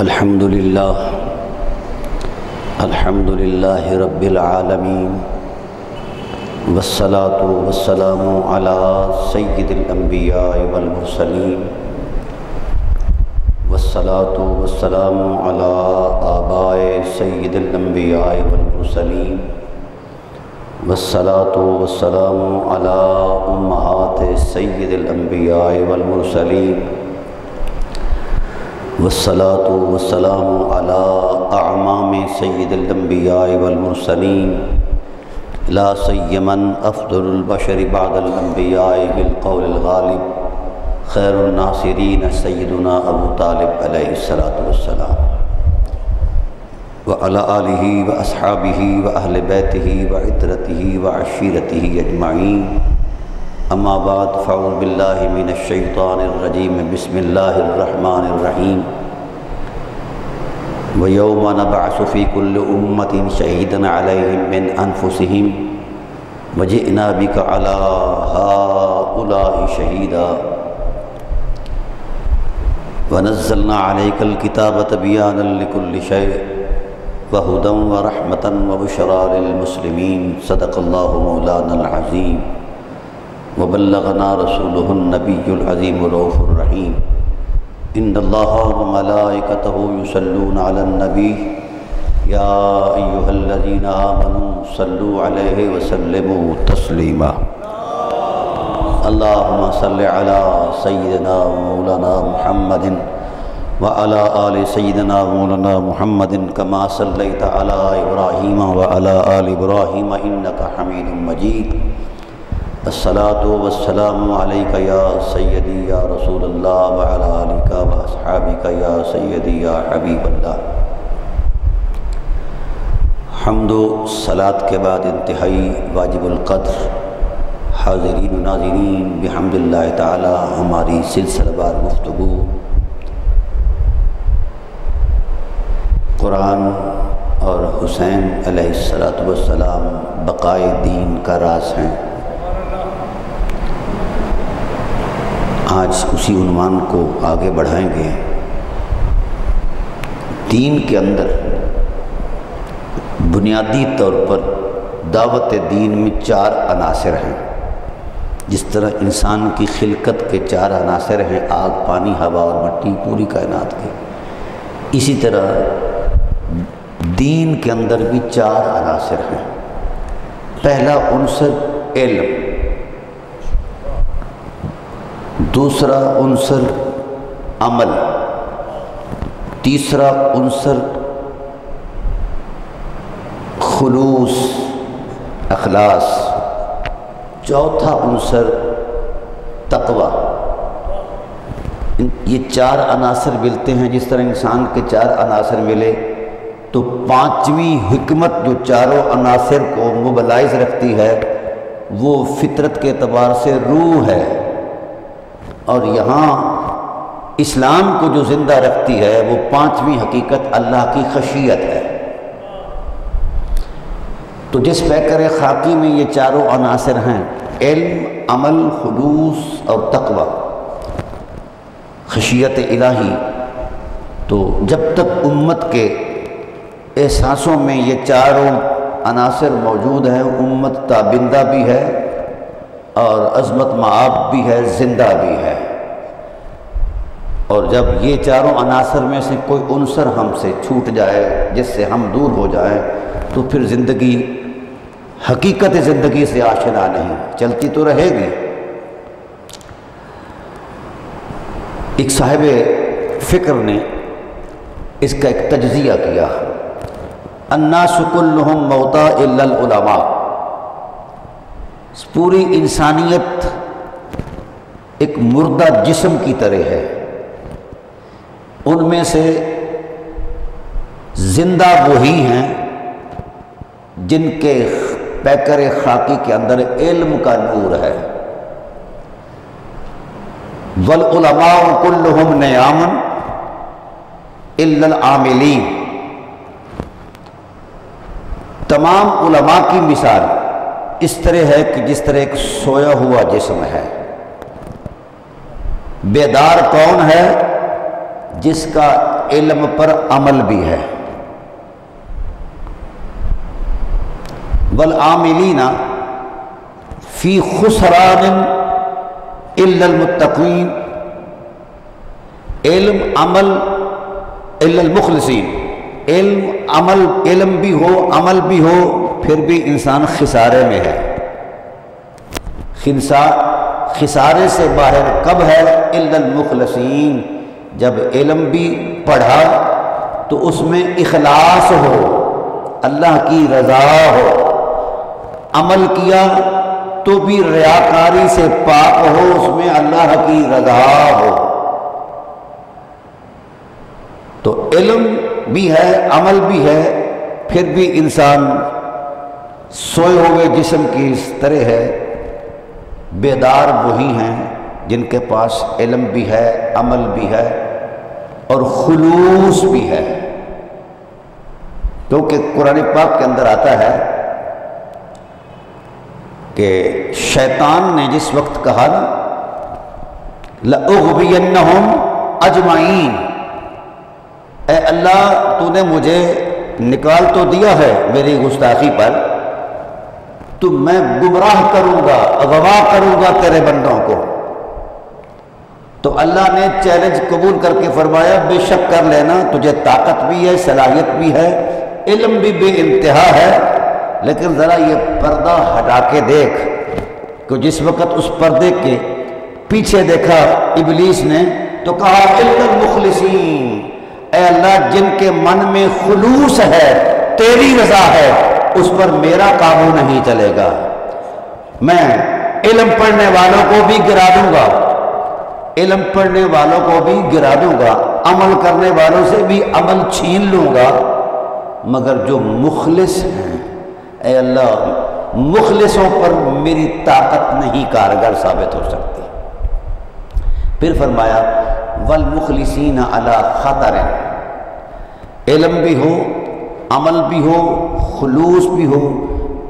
अल्हम्दुलिल्लाह अल्हम्दुलिल्लाह रब्बिल आलमीन वस्सलातु वस्सलामु अला सय्यिदिल अंबिया वल मुरसलीन वस्सलातु वस्सलामु अला आबाए सय्यिदिल अंबिया वल मुरसलीन वस्सलातु वस्सलामु अला उम्महात सय्यिदिल अंबिया वल मुरसलीन वसलात वसलाम अमाम सैदम्बिया वलमरसलीन ला सयमन अफ़दलबशर बादलम्बिया बिलक़ौलगालिब खैरनासरीन सैदना अबू तालब सलाम व अला व व अहल बैतिहि व इतरतिहि व अशीरतिहि अजमाइन अम्माबाद फ़ाउबिल्लिमिनशैतानरजीम बसमीम व यौम नबासफ़ी कुल्ल उम्मतिन शहीदन अलैहिम मिन अनफुसिहिम। वजिना बिक अला शहीदा। वनज़लना अलैकल किताब व रहमतन व बुशरा लिल मुस्लिमीन। सदक़ल्लाहु मौलाना अज़ीम। वबल्लगना रसूलनबीज़ीम इन मलाइकतहु युसल्लून अलन नबी या अय्युहल्लज़ीना आमनू सल्लु अलैहि वसल्लिमु तस्लीमा अल्लाहुम्मा सल्लि अला सय्यिदिना मौलाना मुहम्मदिन व अला आलि सय्यिदिना मौलाना मुहम्मदिन कमा सल्लैत अला इब्राहीम व अला आलि इब्राहीम इन्नका हमीदुम मजीद अस्सलातु वस्सलामु अलैका या सय्यदी या रसूल अल्लाह व अला आलिका व अस्हाबिका या सय्यदी या हबीब अल्लाह हमदो सलात के बाद इंतहाई वाजिबुल क़द्र हाज़रीन नाज़रीन बिहम्दिल्लाह ताला हमारी सिलसिलेवार गुफ्तगू कुरान और हुसैन अलैहिस्सलाम बक़ाए दीन का रास हैं आज उसी उन्वान को आगे बढ़ाएँगे। दीन के अंदर बुनियादी तौर पर दावत दीन में चार अनासर हैं। जिस तरह इंसान की खिलकत के चार अनासर हैं, आग, पानी, हवा और मट्टी पूरी कायनात के। इसी तरह दीन के अंदर भी चार अनासर हैं। पहला उनसर इल्म दूसरा उनसर अमल, तीसरा उनसर खलूस, अखलास, चौथा उनसर तकवा। ये चार अनासर मिलते हैं। जिस तरह इंसान के चार अनासर मिले तो पांचवी हिकमत जो चारों अनासर को मोबलाइज रखती है, वो फितरत के अतबार से रूह है। और यहाँ इस्लाम को जो ज़िंदा रखती है, वो पांचवी हकीकत अल्लाह की खशियत है। तो जिस पैकर खाकी में ये चारों अनासर हैं, इल्म, अमल खलूस और तकवा, खशियत इलाही तो जब तक उम्मत के एहसासों में ये चारों अनासर मौजूद हैं, उम्मत ताबिंदा भी है और अज़मत माब भी है, ज़िंदा भी है। और जब ये चारों अनासर में से कोई उनसर हमसे छूट जाए, जिससे हम दूर हो जाए तो फिर ज़िंदगी, हकीकत ज़िंदगी से आशना नहीं, चलती तो रहेगी। एक साहिब फ़िक्र ने इसका एक तजिया किया। अन्ना शुकुल्लुम मौता इल्लुलमा पूरी इंसानियत एक मुर्दा जिस्म की तरह है। उनमें से ज़िंदा वही हैं जिनके पैकर खाकी के अंदर इल्म का नूर है। वल कुल्लुहुम नयामन आमिलीन। तमाम उलमा की मिसाल इस तरह है कि जिस तरह एक सोया हुआ जिस्म है। बेदार कौन है? जिसका इल्म पर अमल भी है। वल आमिलीना फ़ी खुसरान इल्लमुत्तकीन इल्म अमल इल्लमुखलसीन इल्म अमल, इल्म भी हो, अमल भी हो, फिर भी इंसान खिसारे में है। खिसा, खिसारे से बाहर कब है? इल्लमुखलसीन जब इल्म भी पढ़ा तो उसमें इखलास हो, अल्लाह की रज़ा हो, अमल किया तो भी रयाकारी से पाक हो, उसमें अल्लाह की रजा हो। तो इल्म भी है, अमल भी है, फिर भी इंसान सोए हुए जिसम की इस तरह है, बेदार वही हैं जिनके पास इल्म भी है, अमल भी है। और खलूस भी है। क्योंकि कुरान पाक के अंदर आता है कि शैतान ने जिस वक्त कहा ना लबियन अजमाइन ए अल्लाह, तूने मुझे निकाल तो दिया है मेरी गुस्ताखी पर तो मैं गुमराह करूँगा, अगवा करूँगा तेरे बंदों को। तो अल्लाह ने चैलेंज कबूल करके फरमाया, बेशक कर लेना, तुझे ताकत भी है, सलाहियत भी है, इल्म भी बे इंतहा है, लेकिन ज़रा ये पर्दा हटा के देख कि जिस वक़्त उस पर्दे के पीछे देखा इबलीस ने तो कहा मुखलसिन अल्लाह, जिनके मन में खुलूस है, तेरी रजा है, उस पर मेरा काबू नहीं चलेगा। मैं इल्म पढ़ने वालों को भी गिरा दूँगा। इल्म पढ़ने वालों को भी गिरा दूँगा, अमल करने वालों से भी अमल छीन लूँगा। मगर जो मुखलिस हैं अल्लाह, मुखलिसों पर मेरी ताकत नहीं कारगर साबित हो सकती। फिर फरमाया, वल मुखलिसीन अला ख़तर इल्म भी हो, अमल भी हो, खलूस भी हो,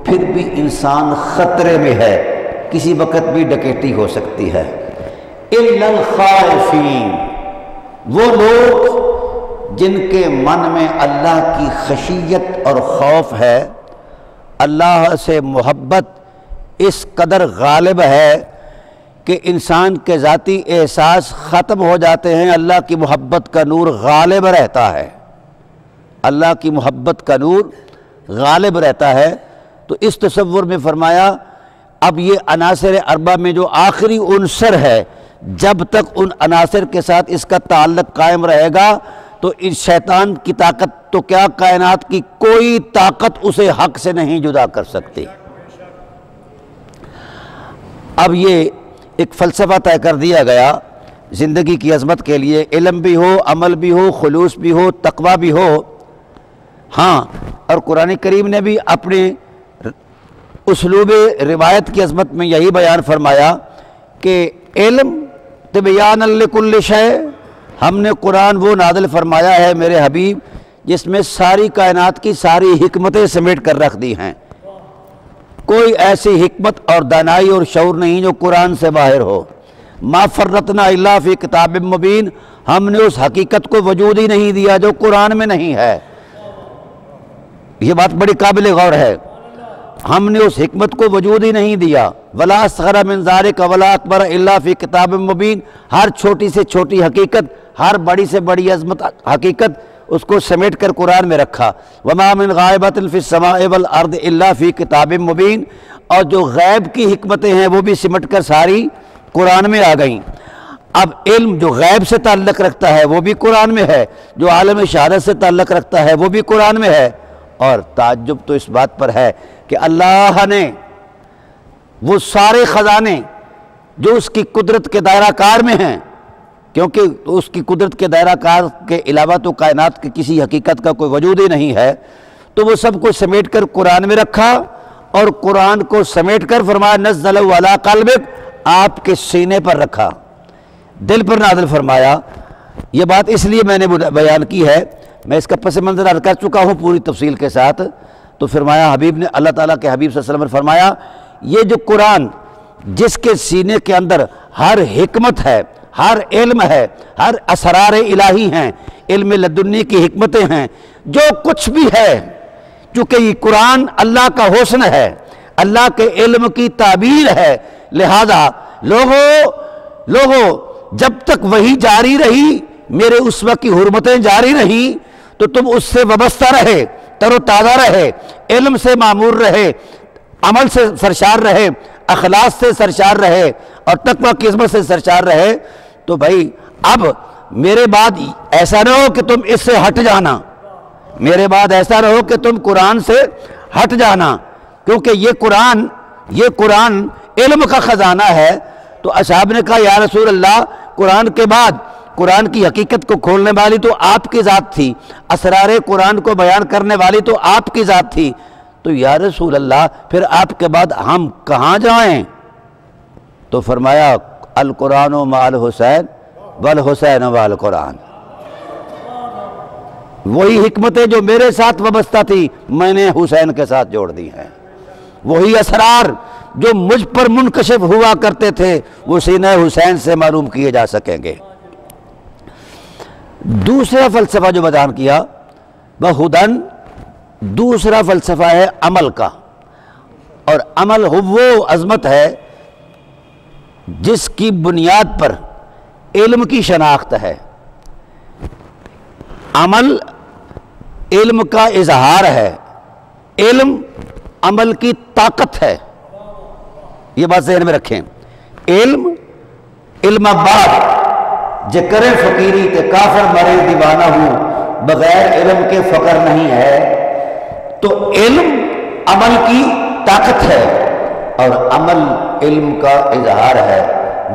फिर भी इंसान ख़तरे में है, किसी वक़्त भी डकेटी हो सकती है। खायफीन वो लोग जिनके मन में अल्लाह की खशियत और खौफ है, अल्लाह से मोहब्बत इस कदर गालिब है कि इंसान के ज़ाती एहसास ख़त्म हो जाते हैं। अल्लाह की मोहब्बत का नूर गालिब रहता है। अल्लाह की मोहब्बत का नूर गालिब रहता है। तो इस तस्वुर में फ़रमाया, अब ये अनासर अरबा में जो आखिरी अनसर है जब तक उन अनासर के साथ इसका ताल्लुक़ कायम रहेगा तो इस शैतान की ताकत तो क्या कायनात की कोई ताकत उसे हक से नहीं जुदा कर सकती? अब ये एक फ़लसफ़ा तय कर दिया गया, ज़िंदगी की अजमत के लिए, इलम भी हो, अमल भी हो, खलूस भी हो, तकवा भी हो। हाँ और कुरान करीम ने भी अपने उसलूब रिवायत की अजमत में यही बयान फरमाया कि इल्म तबियान कुल्ल शय। हमने कुरान वो नादल फरमाया है मेरे हबीब, जिसमें सारी कायनात की सारी हमतें समेट कर रख दी हैं। कोई ऐसी हमत और दानाई और शौर नहीं जो कुरान से बाहर हो। माफ़रतना फ़ी किताब मुबीन, हमने उस हकीकत को वजूद ही नहीं दिया जो कुरान में नहीं है। ये बात बड़ी काबिल गौर है। हमने उस हमत को वजूद ही नहीं दिया। वला सरा मंजार का वला अकबर फ़ी किताब मुबीन। हर छोटी से छोटी हकीकत, हर बड़ी से बड़ी अजमत हकीकत उसको समेट कर कुरान में रखा। वमामिन गायबतफ़िसमावल अर्द फ़ी किताब मुबीन। और जो गैब की हमतें हैं, वो भी सिमट कर सारी कुरान में आ गई। अब इल्म जो गैब से ताल्लक़ रखता है, वो भी कुरान में है। जो आलम शहादत से ताल्लक़ रखता है, वो भी कुरान में है। और ताज्जुब तो इस बात पर है कि अल्लाह ने वो सारे ख़जाने जो उसकी कुदरत के दायरा कार में हैं, क्योंकि उसकी कुदरत के दायरा कार के अलावा तो कायनात की किसी हकीकत का कोई वजूद ही नहीं है तो वो सब कुछ समेट कर कुरान में रखा और कुरान को समेट कर फरमाया नजल वाला कलबिक, आपके सीने पर रखा। दिल पर नादल फरमाया। ये बात इसलिए मैंने बयान की है मैं इसका पस मंजर अर्ज़ कर चुका हूँ पूरी तफसील के साथ। तो फरमाया, हबीब ने अल्लाह ताला के हबीब वसल्लम ने फरमाया, ये जो कुरान जिसके सीने के अंदर हर हमत है, हर इल्म है, हर असरार इलाही हैं, इल्म लदुन्नी की हमतें हैं, जो कुछ भी है, चूँकि ये कुरान अल्लाह का हुसन है, अल्लाह के इल्म की ताबीर है, लिहाजा लोगों लोगों, जब तक वही जारी रही, मेरे उस वक्त की हरमतें जारी रही तो तुम उससे वबस्ता रहे, तरोताज़ा रहे, इल्म से मामूर रहे, अमल से सरशार रहे, अखलास से सरशार रहे और तकवा किस्मत से सरशार रहे तो भाई, अब मेरे बाद ऐसा ना हो कि तुम इससे हट जाना। मेरे बाद ऐसा रहो कि तुम कुरान से हट जाना, क्योंकि ये कुरान ये कुरान इल्म का ख़जाना है। तो अशाब ने कहा, या रसूल अल्लाह कुरान के बाद कुरान की हकीकत को खोलने वाली तो आपकी ज़ात थी। असरार कुरान को बयान करने वाली तो आपकी ज़ात थी। तो या रसूल अल्लाह फिर आपके बाद हम कहाँ जाएँ? तो फरमाया अल कुरान माल हुसैन बल हुसैन वाल कुरान। वही हमतें जो मेरे साथ वाबस्ता थी, मैंने हुसैन के साथ जोड़ दी हैं। वही असरार जो मुझ पर मुनकशिफ हुआ करते थे, वो सीन हुसैन से मालूम किए जा सकेंगे। दूसरा फ़लसफ़ा जो बयान किया, वह हुदन दूसरा फ़लसफ़ा है अमल का। और अमल वो अज़मत है जिसकी बुनियाद पर इल्म की शनाख्त है। अमल इल्म का इजहार है। इल्म अमल की ताकत है। ये बात जहन में रखें। इल्म इल्माबाद जे करे फ़कीरी ते काफर मरे दीवाना हूँ, बगैर इलम के फ़कर नहीं है तो इल्म अमल की ताकत है और अमल इल्म का इजहार है।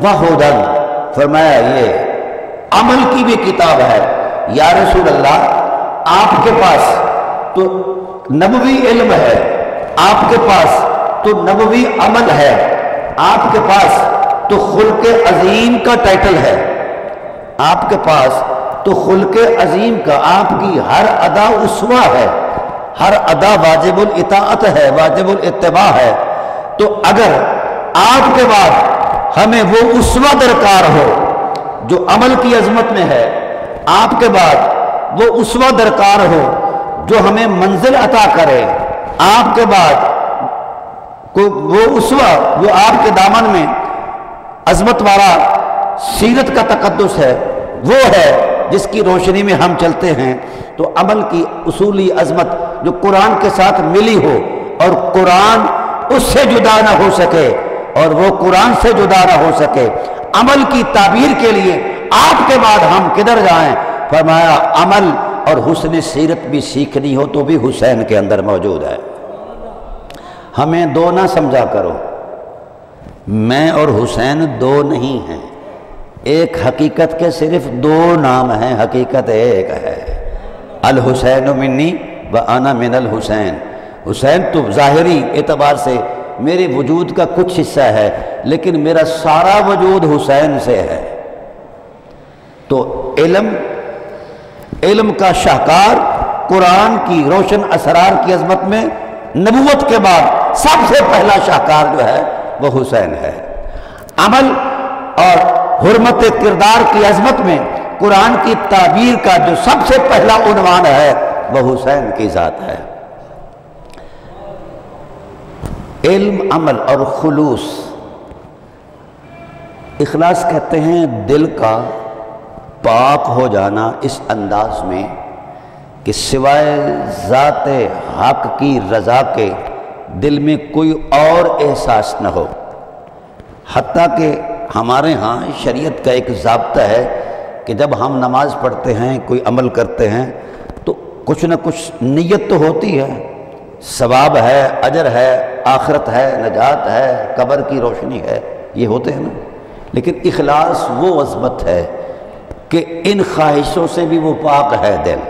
वह होदन फरमाया ये, अमल की भी किताब है। या रसूल अल्लाह आपके पास तो नबवी इल्म है, आपके पास तो नबवी अमल है, आपके पास तो खुल के अजीम का टाइटल है। आपके पास तो खुल के अजीम का आपकी हर अदा उसवा है। हर अदा वाजिबुल इताअत है, वाजिबुल इत्तबा है। तो अगर आपके बाद हमें वो उसवा दरकार हो, जो अमल की अजमत में है, आपके बाद वो उसवा दरकार हो, जो हमें मंजिल अता करे, आपके बाद को वो उसवा, वो आपके दामन में अजमत वाला सीरत का तकदस है, वो है जिसकी रोशनी में हम चलते हैं। तो अमल की उसूली अजमत जो कुरान के साथ मिली हो और कुरान उससे जुदा ना हो सके और वो कुरान से जुदा ना हो सके। अमल की ताबीर के लिए आपके बाद हम किधर जाएँ? फरमाया, अमल और हुसन सीरत भी सीखनी हो तो भी हुसैन के अंदर मौजूद है। हमें दो ना समझा करो। मैं और हुसैन दो नहीं हैं। एक हकीकत के सिर्फ़ दो नाम हैं, हकीकत एक है। अल हुसैन मिन्नी व आना मिनल हुसैन। हुसैन तो ज़ाहरी एतबार से मेरे वजूद का कुछ हिस्सा है, लेकिन मेरा सारा वजूद हुसैन से है। तो इलम इलम का शाहकार, कुरान की रोशन असरार की अजमत में नबूत के बाद सबसे पहला शाहकार जो है वह हुसैन है। अमल और हरमत किरदार की अजमत में कुरान की ताबीर का जो सबसे पहला उनवान है, वह हुसैन की ज़ात है। इल्म, अमल और खुलूस, इखलास कहते हैं दिल का पाक हो जाना इस अंदाज में कि सिवाय ज़ात हक की रज़ा के दिल में कोई और एहसास न हो। हती कि हमारे यहाँ शरीयत का एक जबता है कि जब हम नमाज़ पढ़ते हैं, कोई अमल करते हैं तो कुछ ना कुछ नीयत तो होती है। सवाब है, अजर है, आखरत है, नजात है, कबर की रोशनी है, ये होते हैं ना। लेकिन इखलास वो अजमत है कि इन ख्वाहिशों से भी वो पाक है दिल।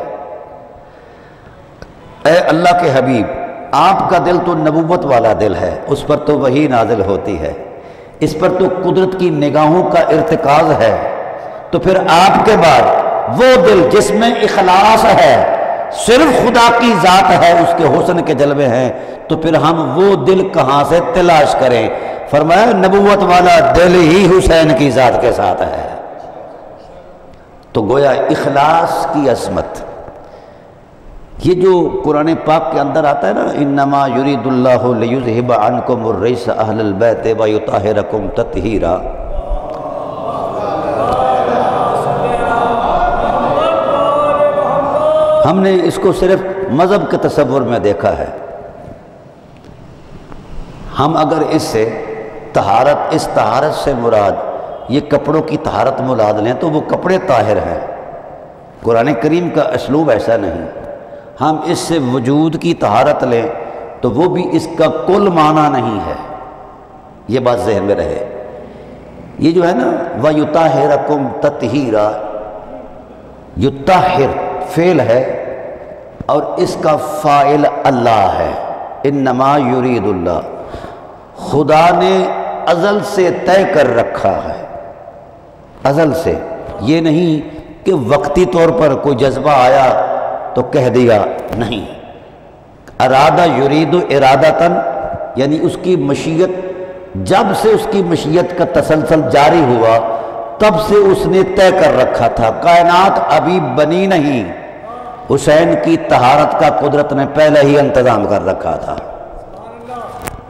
ए अल्लाह के हबीब, आपका दिल तो नबूवत वाला दिल है, उस पर तो वही नाजिल होती है। इस पर तो कुदरत की निगाहों का इरतकाज है। तो फिर आपके बाद वो दिल जिसमें इखलास है, सिर्फ़ खुदा की ज़ात है, उसके हुसन के जलवे हैं तो फिर हम वो दिल कहाँ से तलाश करें? फरमाया, नबूवत वाला दिल ही हुसैन की ज़ात के साथ है। तो गोया इखलास की असमत ये जो कुरान पाक के अंदर आता है ना, इन्नमा युरीदुल्लाबनकुमरस अहलबैत वयुताहरकुम ततहीरा। हमने इसको सिर्फ़ मज़हब के तस्वुर में देखा है। हम अगर इससे तहारत, इस तहारत से मुराद, ये कपड़ों की तहारत मुराद लें तो वो कपड़े ताहिर हैं। कुरान करीम का असलूब ऐसा नहीं। हम इससे वजूद की तहारत लें तो वो भी इसका कुल माना नहीं है। ये बात जहन में रहे। ये जो है ना, व युताहिरकुम ततहीरा, युताहिर फेल है, और इसका फ़ाइल अल्लाह है। इन नमा युरीदुल्ला खुदा ने अज़ल से तय कर रखा है। अज़ल से। ये नहीं कि वक्ती तौर पर कोई जज्बा आया तो कह दिया, नहीं। अरादा युरीद इरादतन, यानी उसकी मशीयत, जब से उसकी मशीयत का तसलसल जारी हुआ, तब से उसने तय कर रखा था, कायनात अभी बनी नहीं। हुसैन की तहारत का कुदरत ने पहले ही इंतज़ाम कर रखा था।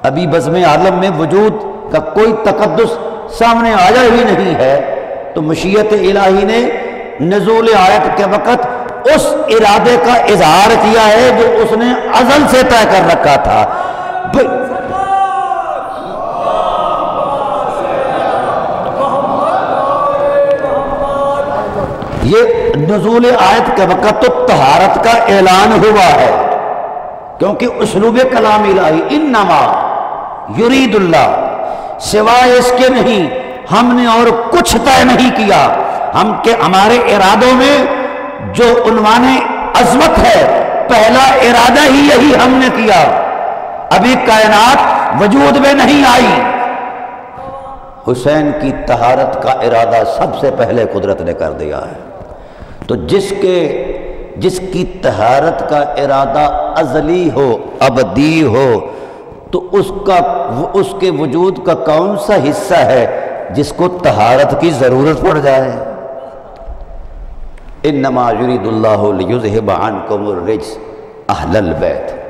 अभी बज़म आलम में वजूद का कोई तकदस सामने आया ही नहीं है। तो मशीयत इलाही ने नजूल आयत के वक़्त उस इरादे का इजहार किया है जो उसने अजल से तय कर रखा था। ये नजूल आयत के वक़्त तो तहारत का ऐलान हुआ है, क्योंकि उसलूब कलाम इलाही इन नमा युरीदुल्ला सिवाय इसके नहीं, हमने और कुछ तय नहीं किया। हम के, हमारे इरादों में जो उनवान अजमत है, पहला इरादा ही यही हमने किया। अभी कायनात वजूद में नहीं आई। हुसैन की तहारत का इरादा सबसे पहले कुदरत ने कर दिया है। तो जिसके, जिसकी तहारत का इरादा अजली हो, अबदी हो तो उसका, उसके वजूद का कौन सा हिस्सा है जिसको तहारत की ज़रूरत पड़ जाए? इन नमाजुरीदुल्लाबान कमरज बैत।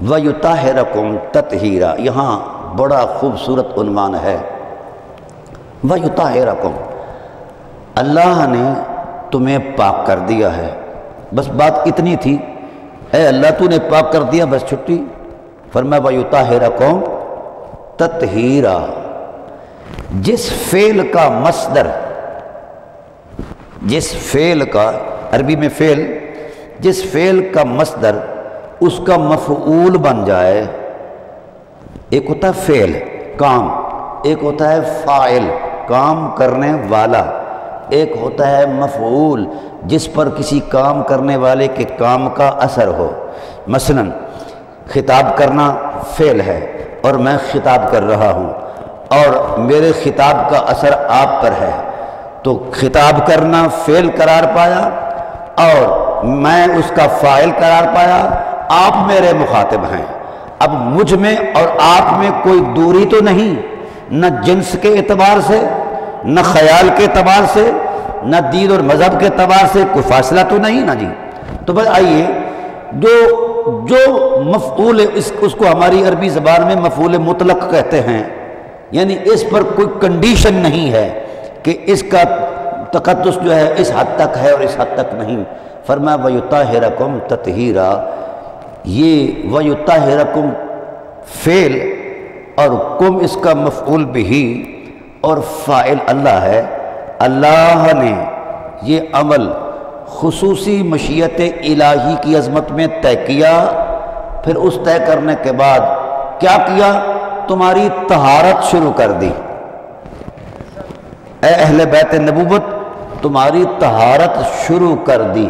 वयुताहरकुम ततहीरा। यहाँ बड़ा खूबसूरत उनवान है। वयुताहरकुम। अल्लाह ने तुम्हें पाक कर दिया है। बस बात इतनी थी। ए अल्लाह, तूने पाक कर दिया, बस छुट्टी। फरमा वयुताहिरा कौम ततहीरा। जिस फेल का मसदर जिस फेल का, अरबी में फेल, जिस फेल का मसदर, उसका मफूल बन जाए। एक होता है फेल, काम। एक होता है फ़ाइल, काम करने वाला। एक होता है मफूल जिस पर किसी काम करने वाले के काम का असर हो। मसलन, खिताब करना फ़ेल है, और मैं खिताब कर रहा हूँ, और मेरे खिताब का असर आप पर है। तो खिताब करना फ़ेल करार पाया और मैं उसका फ़ाइल करार पाया। आप मेरे मुखातिब हैं। अब मुझमें और आप में कोई दूरी तो नहीं। न जिन्स के एतबार से, न ख्याल के तबार से, न दीन और मज़हब के तबार से कोई फासला तो नहीं ना जी। तो बस आइए, जो जो मफूल इस, उसको हमारी अरबी ज़बान में मफूल मुतलक कहते हैं, यानी इस पर कोई कंडीशन नहीं है। कि इसका तकदस जो है, इस हद तक है और इस हद तक नहीं। फरमा वयुताहरकुम ततहीरा। ये वयुताहरकुम फेल और कुम इसका मफूल भी और फ़ाइल अल्लाह है। अल्लाह ने ये अमल खसूसी मशीयत इलाही की अजमत में तय किया। फिर उस तय करने के बाद क्या किया? तुम्हारी तहारत शुरू कर दी। अहल बैत नबूबत तुम्हारी तहारत शुरू कर दी।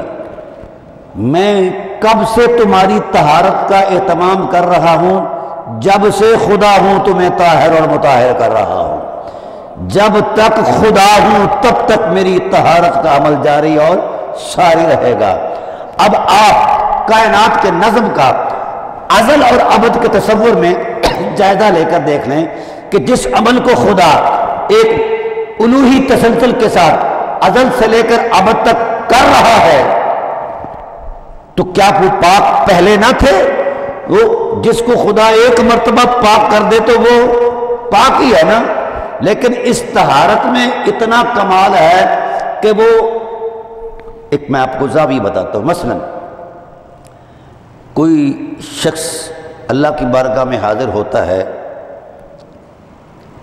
मैं कब से तुम्हारी तहारत का एहतमाम कर रहा हूँ? जब से खुदा हूँ, तुम्हें ताहिर और मुताहिर कर रहा हूँ। जब तक खुदा हूँ, तब तक मेरी तहारत का अमल जारी और सारी रहेगा। अब आप कायनात के नज़म का अजल और अबद के तस्वुर में जायजा लेकर देख लें कि जिस अमल को खुदा एक उलूही तसलसल के साथ अजल से लेकर अब तक कर रहा है। तो क्या वो पाक पहले ना थे? वो जिसको खुदा एक मरतबा पाक कर दे तो वो पाक ही है ना? लेकिन इस तहारत में इतना कमाल है कि वो, एक मैं आपको जावी बताता हूँ, मसलन, कोई शख्स अल्लाह की बारगाह में हाजिर होता है,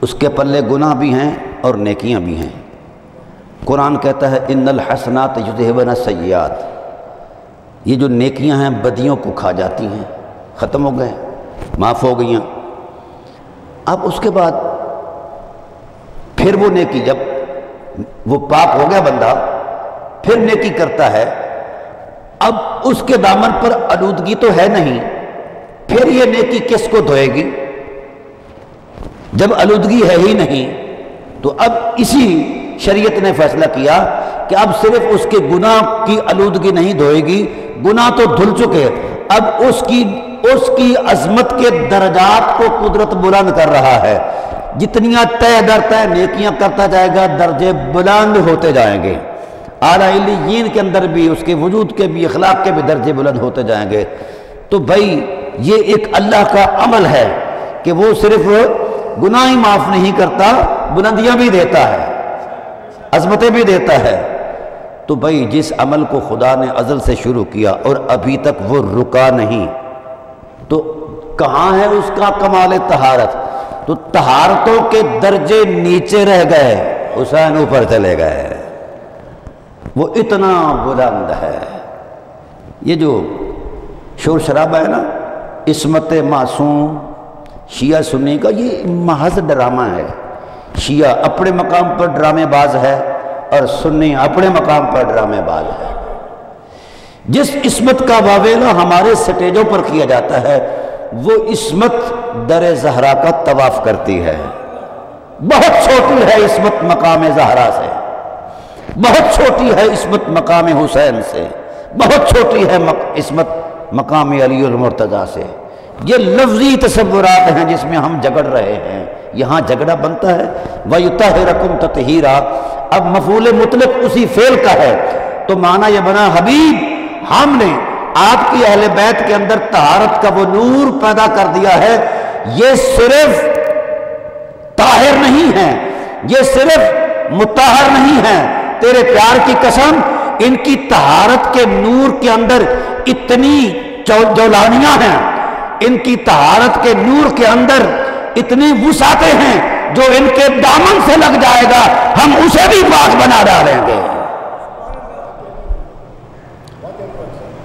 उसके पल्ले गुनाह भी हैं और नेकियाँ भी हैं। कुरान कहता है इन हसनात युजहबन सयात ये जो नेकियाँ हैं, बदियों को खा जाती हैं। ख़त्म हो गए, माफ़ हो गई अब उसके बाद फिर वो नेकी, जब वो पाप हो गया बंदा, फिर नेकी करता है, अब उसके दामन पर आलूदगी तो है नहीं, फिर ये नेकी किसको धोएगी? जब आलूदगी है ही नहीं तो अब इसी शरीयत ने फैसला किया कि अब सिर्फ़ उसके गुनाह की आलूदगी नहीं धोएगी। गुनाह तो धुल चुके अब उसकी उसकी अजमत के दर्जात को कुदरत बुलंद कर रहा है। जितनियाँ तय दर तय नेकियाँ करता जाएगा, दर्जे बुलंद होते जाएँगे। आलाइन के अंदर भी, उसके वजूद के भी, अखलाक के भी दर्जे बुलंद होते जाएँगे। तो भाई, ये एक अल्लाह का अमल है कि वो सिर्फ़ गुनाह ही माफ़ नहीं करता बुलंदियाँ भी देता है, अजमतें भी देता है। तो भाई जिस अमल को खुदा ने अजल से शुरू किया और अभी तक वो रुका नहीं तो कहाँ है उसका कमाल तहारत? तो तहारतों के दर्जे नीचे रह गए, हुसैन ऊपर चले गए। वो इतना बुलंद है। ये जो शोर शराबा है ना इसमत मासूम शिया सुन्नी का, ये महज ड्रामा है। शिया अपने मकाम पर ड्रामेबाज है और सुन्नी अपने मकाम पर ड्रामेबाज है। जिस इसमत का वावेला हमारे स्टेजों पर किया जाता है वो इसमत दर जहरा का तवाफ करती है। बहुत छोटी है इसमत मकाम जहरा से। बहुत छोटी है इसमत मकाम हुसैन से। बहुत छोटी है मक, इसमत मकाम अली मुर्तज़ा से। ये लफ्जी तस्वुरात हैं जिसमें हम झगड़ रहे हैं। यहाँ झगड़ा बनता है। वयुता है रकम तहीरा अब मफूल मुतलक उसी फेल का है। तो माना यह बना हबीब, हमने आपकी अहल बैत के अंदर तहारत का वो नूर पैदा कर दिया है। ये सिर्फ़ ताहिर नहीं है। ये सिर्फ़ मुताहर नहीं है। तेरे प्यार की कसम, इनकी तहारत के नूर के अंदर इतनी जौलानियाँ हैं। इनकी तहारत के नूर के अंदर इतनी वुसाते हैं जो इनके दामन से लग जाएगा, हम उसे भी पाक बना डालेंगे।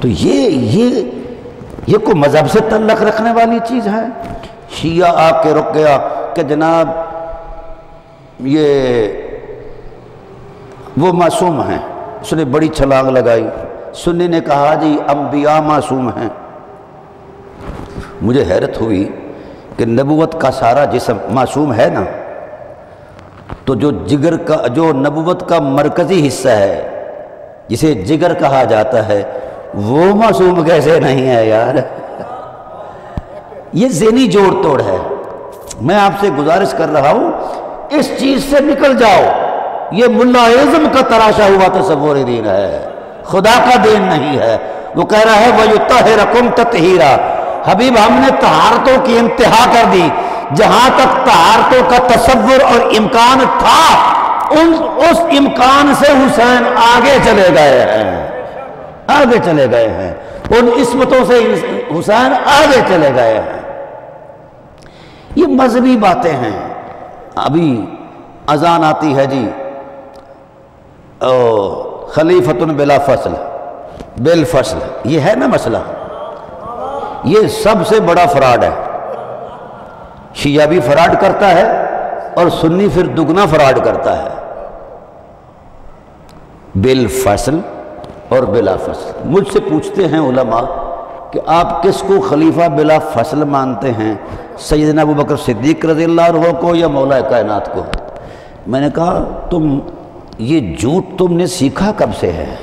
तो ये ये ये को मज़हब से तल्लक रखने वाली चीज़ है। शिया आके रुक गया कि जनाब, ये, वो मासूम हैं, उसने बड़ी छलांग लगाई। सुन्नी ने कहा, जी अम्बिया मासूम हैं। मुझे हैरत हुई कि नबूवत का सारा जिसम मासूम है ना? तो जो जिगर का, जो नबूवत का मरकज़ी हिस्सा है, जिसे जिगर कहा जाता है, वो मासूम कैसे नहीं है यार? ये जेनी जोड़ तोड़ है। मैं आपसे गुजारिश कर रहा हूँ, इस चीज़ से निकल जाओ। ये मुल्ला एजम का तराशा हुआ तस्वूर दीन है। खुदा का दीन नहीं है। वो कह रहा है वयुता है रकुम तहीरा हबीब, हमने तहारतों की इंतहा कर दी। जहाँ तक तहारतों का तस्वुर और इम्कान था, उन, उस इम्कान से हुसैन आगे चले गए हैं। आगे चले गए हैं। उन इसमतों से हुसैन आगे चले गए हैं। ये मजहबी बातें हैं। अभी अजान आती है जी। खलीफतुन बिला फ़सल बिल फ़सल ये है ना मसला? ये सबसे बड़ा फ्रॉड है। शिया भी फ्रॉड करता है और सुन्नी फिर दुगना फ्रॉड करता है। बिल फ़सल और बिला फ़सल। मुझसे पूछते हैं उलमा कि आप किसको खलीफा बिला फ़सल मानते हैं? सैदना अबू बकर सिद्दीक रज़ी हो को या मौला कायनात को? मैंने कहा, तुम, ये झूठ तुमने सीखा कब से है?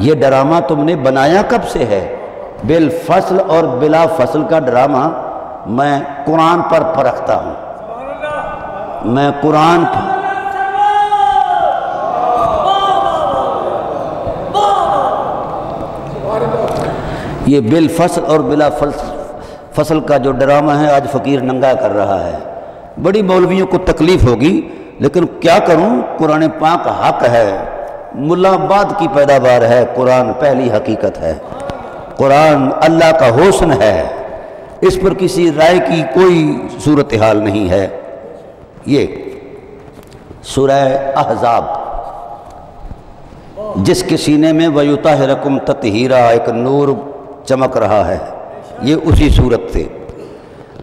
ये ड्रामा तुमने बनाया कब से है? बिल फ़सल और बिला फ़सल का ड्रामा मैं कुरान पर परखता हूँ। मैं कुरान पर ये बिल फ़सल और बिला फ़सल का जो ड्रामा है, आज फ़कीर नंगा कर रहा है। बड़ी मौलवियों को तकलीफ़ होगी, लेकिन क्या करूँ? कुरान पाक हक है। मुलाबाद की पैदावार है, कुरान पहली हकीकत है। कुरान अल्लाह का होसन है। इस पर किसी राय की कोई सूरत हाल नहीं है। ये सुरह अहजाब, जिसके सीने में वयुता रकम ततहीरा, एक नूर चमक रहा है। ये उसी सूरत से।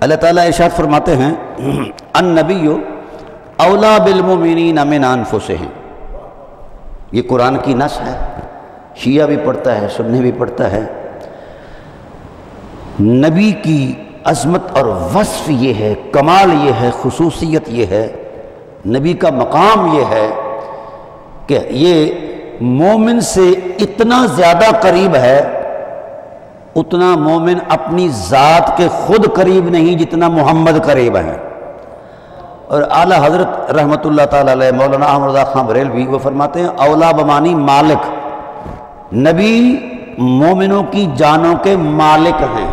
अल्लाह ताला इशात फरमाते हैं अन नबी अवला बिलमिन अमिन अनफुस हैं ये कुरान की नस है। शिया भी पढ़ता है, सुन्नी भी पढ़ता है। नबी की अजमत और वस्फ ये है, कमाल ये है, खसूसियत ये है, नबी का मकाम ये है कि ये मोमिन से इतना ज़्यादा करीब है, उतना मोमिन अपनी ज़ात के खुद करीब नहीं जितना मोहम्मद करीब है। और आला हज़रत रहमतुल्लाह ताला मौलाना अहमद खां बरेलवी वो फरमाते हैं अवला बमानी मालिक, नबी मोमिनों की जानों के मालिक हैं।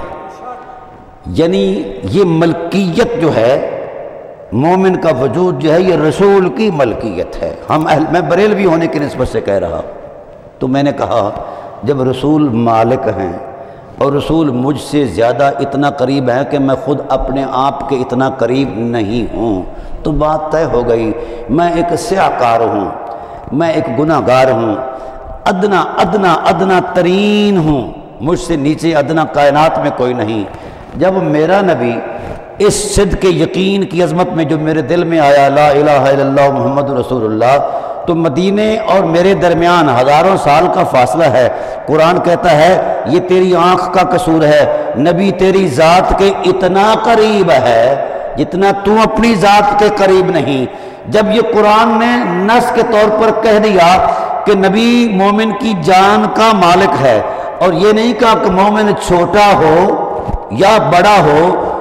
यानी ये मलकियत जो है, मोमिन का वजूद जो है, ये रसूल की मलकियत है। हम अहल, मैं बरेलवी होने की नस्बत से कह रहा तो मैंने कहा, जब रसूल मालिक हैं और रसूल मुझसे ज़्यादा इतना करीब है कि मैं ख़ुद अपने आप के इतना करीब नहीं हूँ तो बात तय हो गई। मैं एक स्याकार हूँ, मैं एक गुनागार हूँ, अदना अदना अदना तरीन हूँ। मुझसे नीचे अदना कायनात में कोई नहीं। जब मेरा नबी इस सिद्ध के यकीन की अजमत में जो मेरे दिल में आया, ला मोहम्मद रसूलुल्लाह तो मदीने और मेरे दरमियान हज़ारों साल का फासला है। कुरान कहता है, ये तेरी आँख का कसूर है। नबी तेरी ज़ात के इतना करीब है, जितना तू अपनी ज़ात के करीब नहीं। जब ये कुरान ने नस के तौर पर कह दिया कि नबी मोमिन की जान का मालिक है, और ये नहीं कहा कि मोमिन छोटा हो या बड़ा हो,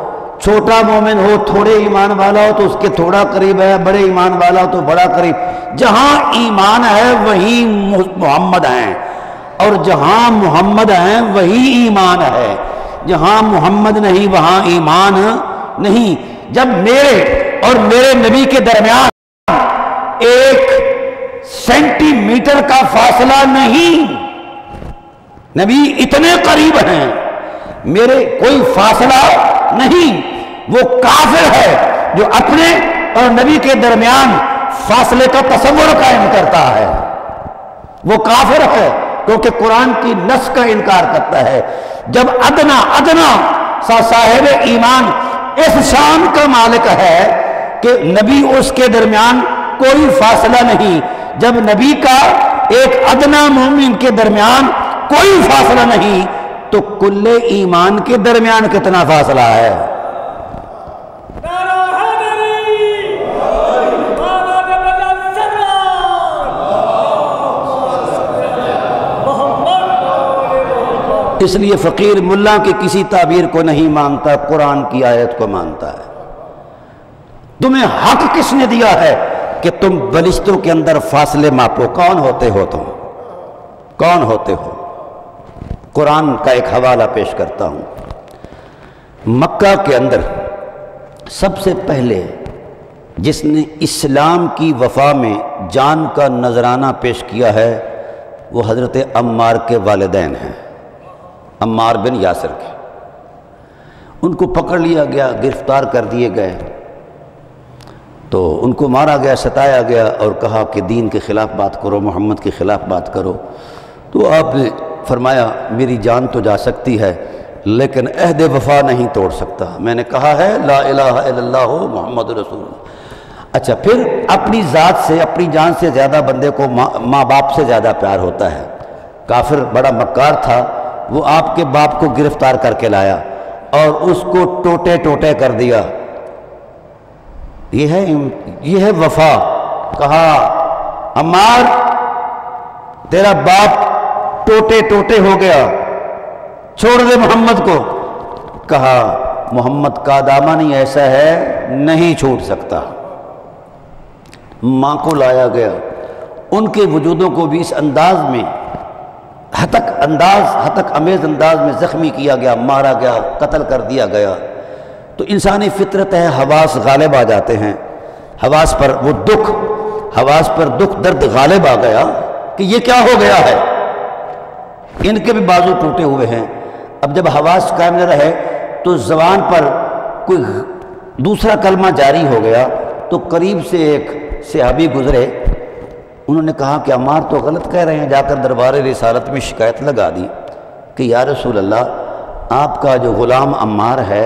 छोटा मोमिन हो, थोड़े ईमान वाला हो तो उसके थोड़ा करीब है, बड़े ईमान वाला हो तो बड़ा करीब। जहाँ ईमान है, वही मोहम्मद हैं। और जहाँ मोहम्मद हैं, वही ईमान है। जहाँ मोहम्मद नहीं, वहाँ ईमान नहीं। जब मेरे और मेरे नबी के दरमियान एक सेंटीमीटर का फासला नहीं, नबी इतने करीब हैं। मेरे कोई फासला नहीं। वो काफिर है जो अपने और नबी के दरमियान फासले का तस्वर कायम करता है। वो काफिर है क्योंकि कुरान की नस का इनकार करता है। जब अदना अदना सा साहेब ईमान इस शान का मालिक है कि नबी उसके दरमियान कोई फासला नहीं। जब नबी का एक अदना मोमिन के दरमियान कोई फासला नहीं तो कुल्ले ईमान के दरमियान कितना फासला है? इसलिए फ़कीर मुल्ला की किसी ताबीर को नहीं मानता कुरान की आयत को मानता है। तुम्हें हक किसने दिया है कि तुम बलिश्तों के अंदर फासले मापो? कौन होते हो तुम? कौन होते हो? कुरान का एक हवाला पेश करता हूँ। मक्का के अंदर सबसे पहले जिसने इस्लाम की वफा में जान का नजराना पेश किया है, वो हज़रत अम्मार के वालदेन हैं, अम्मार बिन यासर के। उनको पकड़ लिया गया, गिरफ़्तार कर दिए गए। तो उनको मारा गया, सताया गया और कहा कि दीन के ख़िलाफ़ बात करो, मोहम्मद के ख़िलाफ़ बात करो। तो आपने फरमाया, मेरी जान तो जा सकती है, लेकिन अहद वफा नहीं तोड़ सकता। मैंने कहा है, ला मोहम्मद रसूल अच्छा फिर अपनी ज़ात से, अपनी जान से ज़्यादा बंदे को माँ बाप से ज़्यादा प्यार होता है। काफिर बड़ा मक्कार था, वो आपके बाप को गिरफ़्तार करके लाया और उसको टोटे टोटे कर दिया। ये है ये है वफा। कहा अमार तेरा बाप टोटे टोटे हो गया। छोड़ दे मोहम्मद को। कहा, मोहम्मद का दामन ही ऐसा है, नहीं छूट सकता। माँ को लाया गया। उनके वजूदों को भी इस अंदाज में, हतक अंदाज, हतक अमेज अंदाज में ज़ख्मी किया गया, मारा गया, कत्ल कर दिया गया। तो इंसानी फितरत है, हवास गालिब आ जाते हैं। हवास पर वो दुख, हवास पर दुख दर्द गालिब आ गया कि ये क्या हो गया है? इनके भी बाजू टूटे हुए हैं। अब जब हवास कायम न रहे तो जबान पर कोई दूसरा कलमा जारी हो गया तो करीब से एक सिहाबी गुजरे। उन्होंने कहा कि अमार तो गलत कह रहे हैं, जाकर दरबार रिसालत में शिकायत लगा दी कि या रसूल अल्लाह आपका जो ग़ुलाम अम्मार है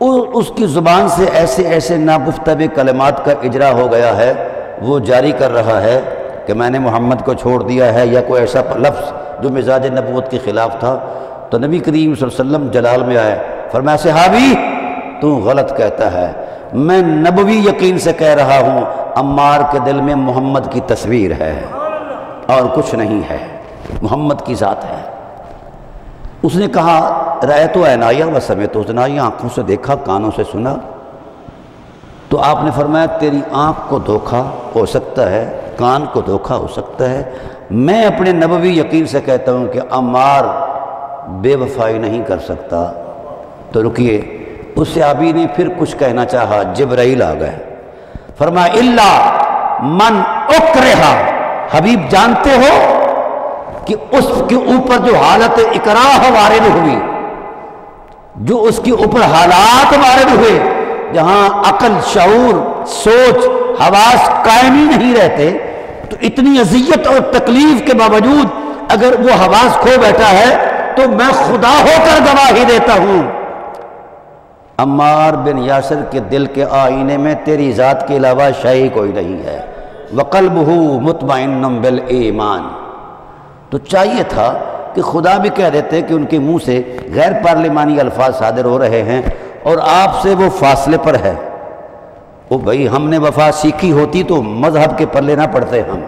उसकी ज़ुबान से ऐसे ऐसे नागुफ्तब कलमात का इजरा हो गया है, वो जारी कर रहा है। कि मैंने मोहम्मद को छोड़ दिया है या कोई ऐसा लफ्ज़ जो मिजाज नबूत के ख़िलाफ़ था। तो नबी करीम वसल्लम जलाल में आए फरमाया हावी तू गलत कहता है। मैं नबवी यकीन से कह रहा हूँ, अम्मार के दिल में मोहम्मद की तस्वीर है और कुछ नहीं है। मोहम्मद की ज़ात है। उसने कहा, राय तो ऐनाया व समय तो उसने आँखों से देखा, कानों से सुना। तो आपने फरमाया, तेरी आँख को धोखा हो सकता है कान को धोखा हो सकता है। मैं अपने नबवी यकीन से कहता हूँ कि अमार बेवफाई नहीं कर सकता। तो रुकिए, उससे अभी ने फिर कुछ कहना चाहा, जबराइल आ गए। फरमा मन उकरेहा। हबीब, जानते हो कि उसके ऊपर जो हालत इकराह में हुई, जो उसके ऊपर हालात वारिद हुए, जहाँ अकल शूर सोच हवास कायम ही नहीं रहते तो इतनी अजियत और तकलीफ़ के बावजूद अगर वो हवास खो बैठा है तो मैं खुदा होकर गवाही देता हूँ। अम्मार बिन यासर के दिल के आईने में तेरी ज़ात के अलावा शाही कोई नहीं है। वकल बहू मुतमिन बिल ईमान। तो चाहिए था कि खुदा भी कह देते कि उनके मुँह से गैर पार्लिमानी अल्फाज सादर हो रहे हैं और आपसे वो फासले पर है। वो भाई, हमने वफा सीखी होती तो मज़हब के पर लेना पड़ते हम।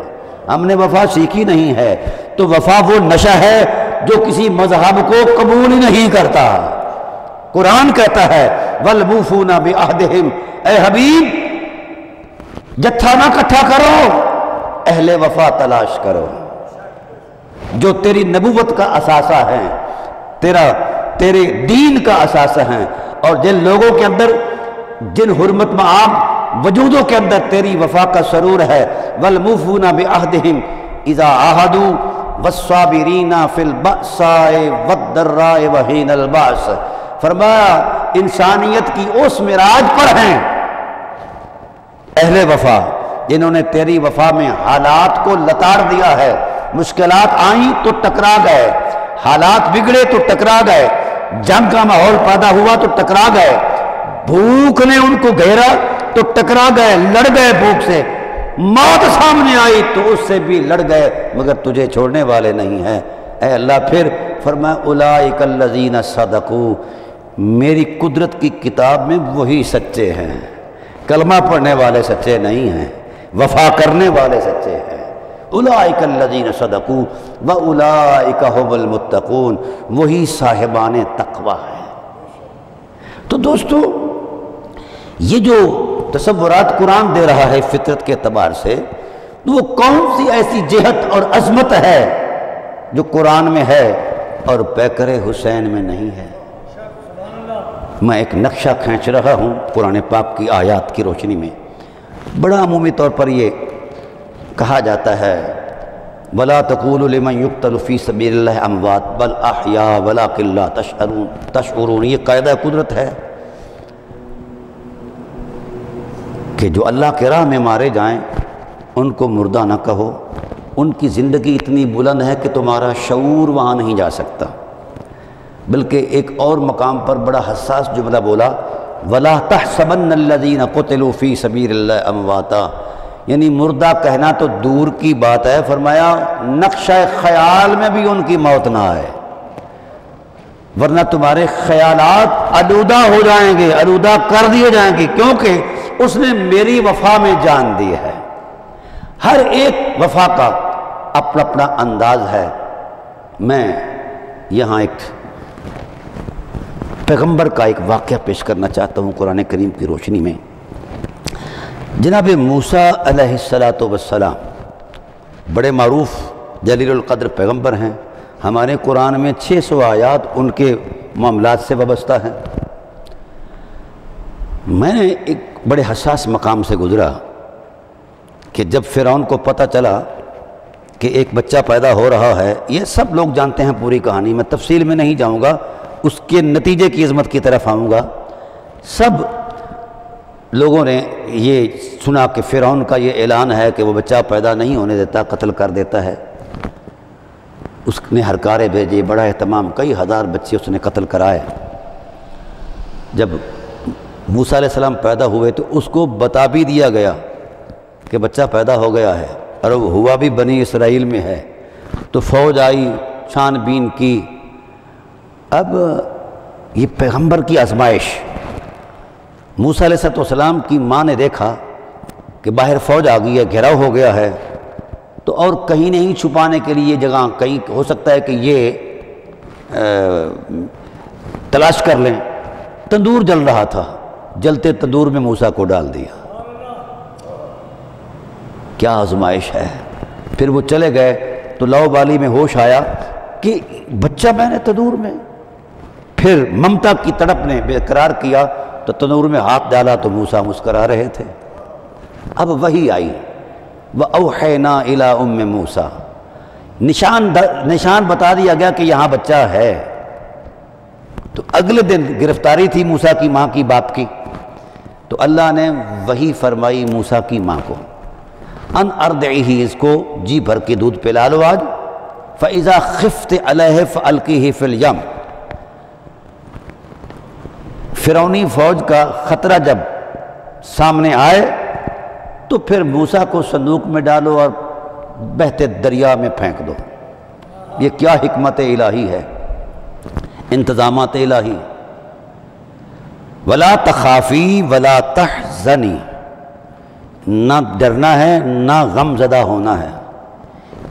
हमने वफा सीखी नहीं है तो वफा वो नशा है जो किसी मज़हब को कबूल नहीं करता। कुरान कहता है वल मुफूना बेहदहिम ए हबीब, जत्था ना इकट्ठा करो, अहले वफा तलाश करो। जो तेरी नबूवत का असासा है, तेरा, तेरे दीन का असासा है, और जिन लोगों के अंदर जिन हरमत आप वजूदों के अंदर तेरी वफा का सरूर है, वल मुफूना बेहदहिम इज़ा आहदू वसाबिरीना फिल बसाए वहीन अलबास फरमाया, इंसानियत की उस मिराज पर हैं। अहले वफा, जिन्होंने तेरी वफा में हालात को लताड़ दिया है, मुश्किलात आई तो टकरा गए, हालात बिगड़े तो टकरा गए, जंग का माहौल पैदा हुआ तो टकरा गए भूख ने उनको घेरा तो टकरा गए, लड़ गए भूख से। मौत सामने आई तो उससे भी लड़ गए, मगर तुझे छोड़ने वाले नहीं हैं। ए अल्लाह, फिर फरमा उलाजीन सदकू, मेरी कुदरत की किताब में वही सच्चे हैं। कलमा पढ़ने वाले सच्चे नहीं हैं, वफा करने वाले सच्चे हैं। उलाइकल्लजीन सदकू, व उलाइकबलमतकून वही साहिबान तकवा है। तो दोस्तों, ये जो तस्वुरात कुरान दे रहा है फितरत के अतबार से तो वो कौन सी ऐसी जेहत और अजमत है जो कुरान में है और पैकर हुसैन में नहीं है? मैं एक नक्शा खींच रहा हूँ पुराने पाप की आयात की रोशनी में। बड़ा अमूमी तौर पर ये कहा जाता है वला तकूलमन युक्तलफ़ी सबील अमवात, बल अहिया वला किल्ला तशरून तशरून ये कायदा कुदरत है कि जो अल्लाह के राह में मारे जाएँ, उनको मुर्दा ना कहो। उनकी ज़िंदगी इतनी बुलंद है कि तुम्हारा शूर वहाँ नहीं जा सकता। बल्कि एक और मकाम पर बड़ा हसास जुमला बोला, वला तहसबन लदीन कोतलूफ़ी सबीर अमवाता। यानी मुर्दा कहना तो दूर की बात है, फरमाया, नक्शा ख्याल में भी उनकी मौत ना आए। वरना तुम्हारे ख्यालात आलूदा हो जाएँगे आलूदा कर दिए जाएँगे, क्योंकि उसने मेरी वफा में जान दी है। हर एक वफा का अपना अपना अंदाज है। मैं यहाँ एक पैगंबर का एक वाक़ पेश करना चाहता हूँ कुरान करीम की रोशनी में। जनाब मूसा वसलाम बड़े मरूफ जलीलक़द्र पैगंबर हैं। हमारे कुरान में 600 आयात उनके मामला से वाबस्ता हैं। मैंने एक बड़े हसास मकाम से गुज़रा कि जब फ़िरौन को पता चला कि एक बच्चा पैदा हो रहा है, ये सब लोग जानते हैं पूरी कहानी। मैं तफसील में नहीं जाऊँगा, उसके नतीजे की इज़्ज़त की तरफ़ आऊँगा। सब लोगों ने ये सुना कि फ़िरौन का ये ऐलान है कि वो बच्चा पैदा नहीं होने देता, कत्ल कर देता है। उसने हरकारे भेजे, बड़ा अहतमाम कई हज़ार बच्चे उसने कत्ल कराए। जब मूसा सलाम पैदा हुए तो उसको बता भी दिया गया कि बच्चा पैदा हो गया है और वो हुआ भी बनी इसराइल में है। तो फ़ौज आई, छानबीन की। अब ये पैगंबर की आजमाइश मूसा सलाम की माँ ने देखा कि बाहर फ़ौज आ गई है घेराव हो गया है तो और कहीं नहीं छुपाने के लिए जगह कहीं हो सकता है कि ये आ, तलाश कर लें। तंदूर जल रहा था जलते तंदूर में मूसा को डाल दिया। क्या आजमाइश है? फिर वो चले गए तो लाओ बाली में होश आया कि बच्चा मैंने तंदूर में। फिर ममता की तड़प ने बेकरार किया तो तंदूर में हाथ डाला तो मूसा मुस्करा रहे थे। अब वही आई। वह अवहना इला उम मूसा। निशान निशान बता दिया गया कि यहाँ बच्चा है। तो अगले दिन गिरफ्तारी थी मूसा की माँ की बाप की। तो अल्लाह ने वही फरमाई मूसा की माँ को। अन अर्द ही इसको जी भर के दूध पिला लो आज। फ़ैज़ा खिफ्त अलह फ़लकी ही फिलयम फिरौनी फ़ौज का ख़तरा जब सामने आए तो फिर मूसा को संदूक में डालो और बहते दरिया में फेंक दो। ये क्या हमत इलाही है? इंतज़ाम इलाही। वला तखाफ़ी, वला तहजनी। ना डरना है, ना गम ज़दा होना है।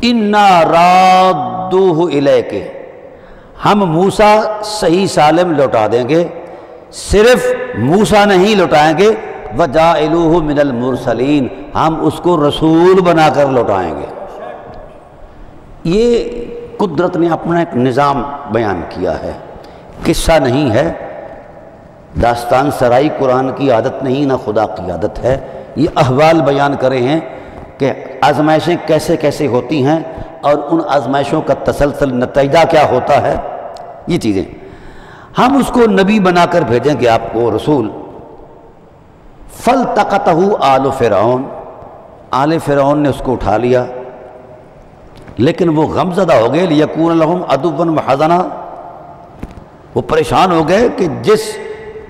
इन्ना रादू इले के हम मूसा सही सालम लौटा देंगे। सिर्फ़ मूसा नहीं लौटाएँगे। वजालूह मिनल मुरसलीन, हम उसको रसूल बनाकर लौटाएँगे। ये कुदरत ने अपना एक निज़ाम बयान किया है। किस्सा नहीं है। दास्तान सराई कुरान की आदत नहीं, ना खुदा की आदत है। ये अहवाल बयान करे हैं कि आजमाइशें कैसे कैसे होती हैं और उन आजमाइशों का तसलसल नतीजा क्या होता है। ये चीज़ें। हम उसको नबी बनाकर भेजेंगे आपको, रसूल। फल तकतहू आल फ़िरौन। आल फ़िरौन ने उसको उठा लिया। लेकिन वो गमजदा हो गए यकून लहम अदुबन हज़ना। वो परेशान हो गए कि जिस